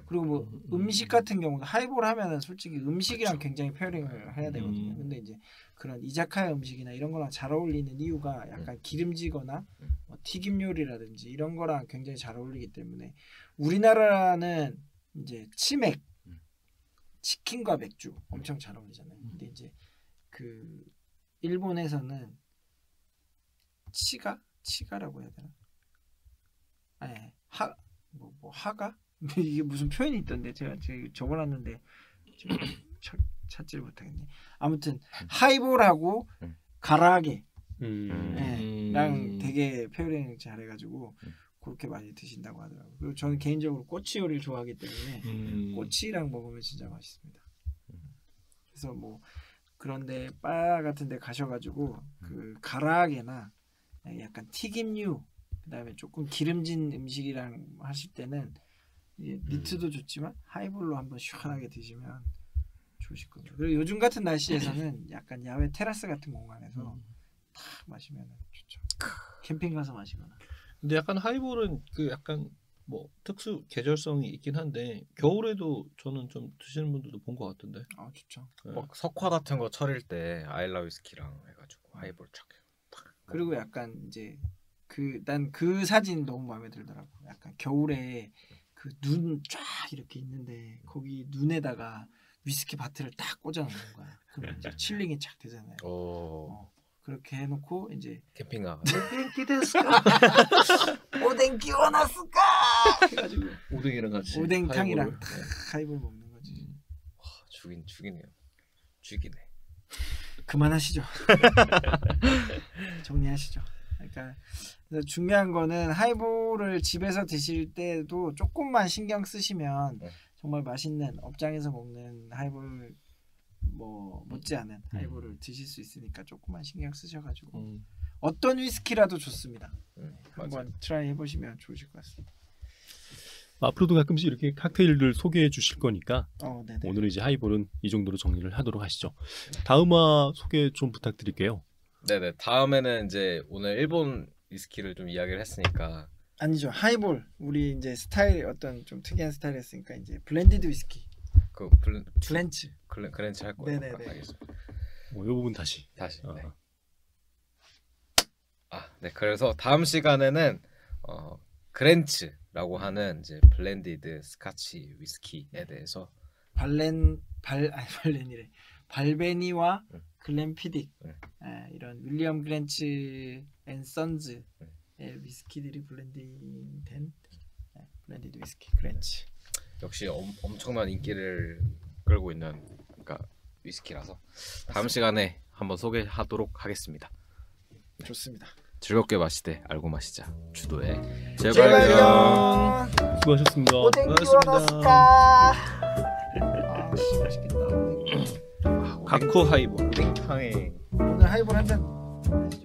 그리고 뭐 음. 음식 같은 경우도 하이볼 하면은 솔직히 음식이랑 그렇죠. 굉장히 pairing을 해야 되거든요. 음. 근데 이제 그런 이자카야 음식이나 이런 거랑 잘 어울리는 이유가 약간 기름지거나 음. 뭐 튀김 요리라든지 이런 거랑 굉장히 잘 어울리기 때문에 우리나라는 이제 치맥, 음. 치킨과 맥주 엄청 잘 어울리잖아요. 근데 이제 그 일본에서는 치가 치가라고 해야 되나? 아니 하뭐 뭐 하가 이게 무슨 표현이 있던데 제가 지금 적어놨는데 지금 찾, 찾지를 못하겠네. 아무튼 하이볼하고 음. 가라아게 음. 네. 음. 랑 되게 pairing 잘해가지고 음. 그렇게 많이 드신다고 하더라고요. 그리고 저는 개인적으로 꼬치 요리를 좋아하기 때문에 음. 꼬치랑 먹으면 진짜 맛있습니다. 음. 그래서 뭐 그런데 바 같은데 가셔가지고 음. 그 가라아게나 약간 튀김류 그다음에 조금 기름진 음식이랑 하실 때는 이 음. neat도 좋지만 하이볼로 한번 시원하게 드시면 겁니다. 그리고 요즘 같은 날씨에서는 약간 야외 테라스 같은 공간에서 음. 탁 마시면 좋죠. 캠핑 가서 마시거나. 근데 약간 하이볼은 그 약간 뭐 특수 계절성이 있긴 한데 겨울에도 저는 좀 드시는 분들도 본 것 같은데. 아 좋죠. 네. 막 석화 같은 거 철일 때 아일라 위스키랑 해가지고 하이볼 착. 그리고 약간 이제 그난그 사진 너무 마음에 들더라고. 약간 겨울에 그 눈 쫙 이렇게 있는데 거기 눈에다가 위스키 바트를 딱 꽂아 놓는 거야. 그럼 이제 칠링이 착 되잖아요. 오 어, 그렇게 해놓고 이제 캠핑 가. 오뎅기 데스까? 오뎅기 원하스까? 해가지고 오뎅이랑 같이 오뎅탕이랑 하이볼 먹는 거지. 음. 와 죽인 죽이네요. 죽이네. 그만하시죠. 정리하시죠. 그러니까 중요한 거는 하이볼을 집에서 드실 때도 조금만 신경 쓰시면 네. 정말 맛있는 업장에서 먹는 하이볼 뭐 못지않은 하이볼을 드실 수 있으니까 조금만 신경 쓰셔가지고 음. 어떤 위스키라도 좋습니다. 음. 한번 try 해보시면 좋으실 것 같습니다. 앞으로도 가끔씩 이렇게 칵테일들 소개해 주실 거니까 어. 오늘은 이제 하이볼은 이 정도로 정리를 하도록 하시죠. 다음화 소개 좀 부탁드릴게요. 네네 다음에는 이제 오늘 일본 위스키를 좀 이야기를 했으니까 아니죠 하이볼 우리 이제 스타일 어떤 좀 특이한 스타일이었으니까 이제 blended 위스키 그 블렌 블렌츠 글렌 그랜츠 할 거예요. 네네네. 아, 알겠습니다. 뭐, 이 부분 다시. 다시. 어. 네. 아, 네. 그래서 다음 시간에는 어, 그랜츠라고 하는 이제 blended 스카치 위스키에 대해서 발렌 발 아니 발렌이래 발베니와 응. 글렌피딕 응. 예, 이런 윌리엄 그랜츠 앤 선즈의 응. 위스키들이 블렌딩된 예, blended 위스키 그랜츠 역시 엄, 엄청난 인기를 끌고 있는 그러니까 위스키라서 다음 시간에 한번 소개하도록 하겠습니다. 좋습니다. 즐겁게 마시되 알고 마시자. 주도의. 제발요. 수고하셨습니다. 기원하스까. 아, 씨, 맛있겠다. 아, 가쿠 하이볼. 오뎅탕에 오늘 하이볼 한잔 하시죠.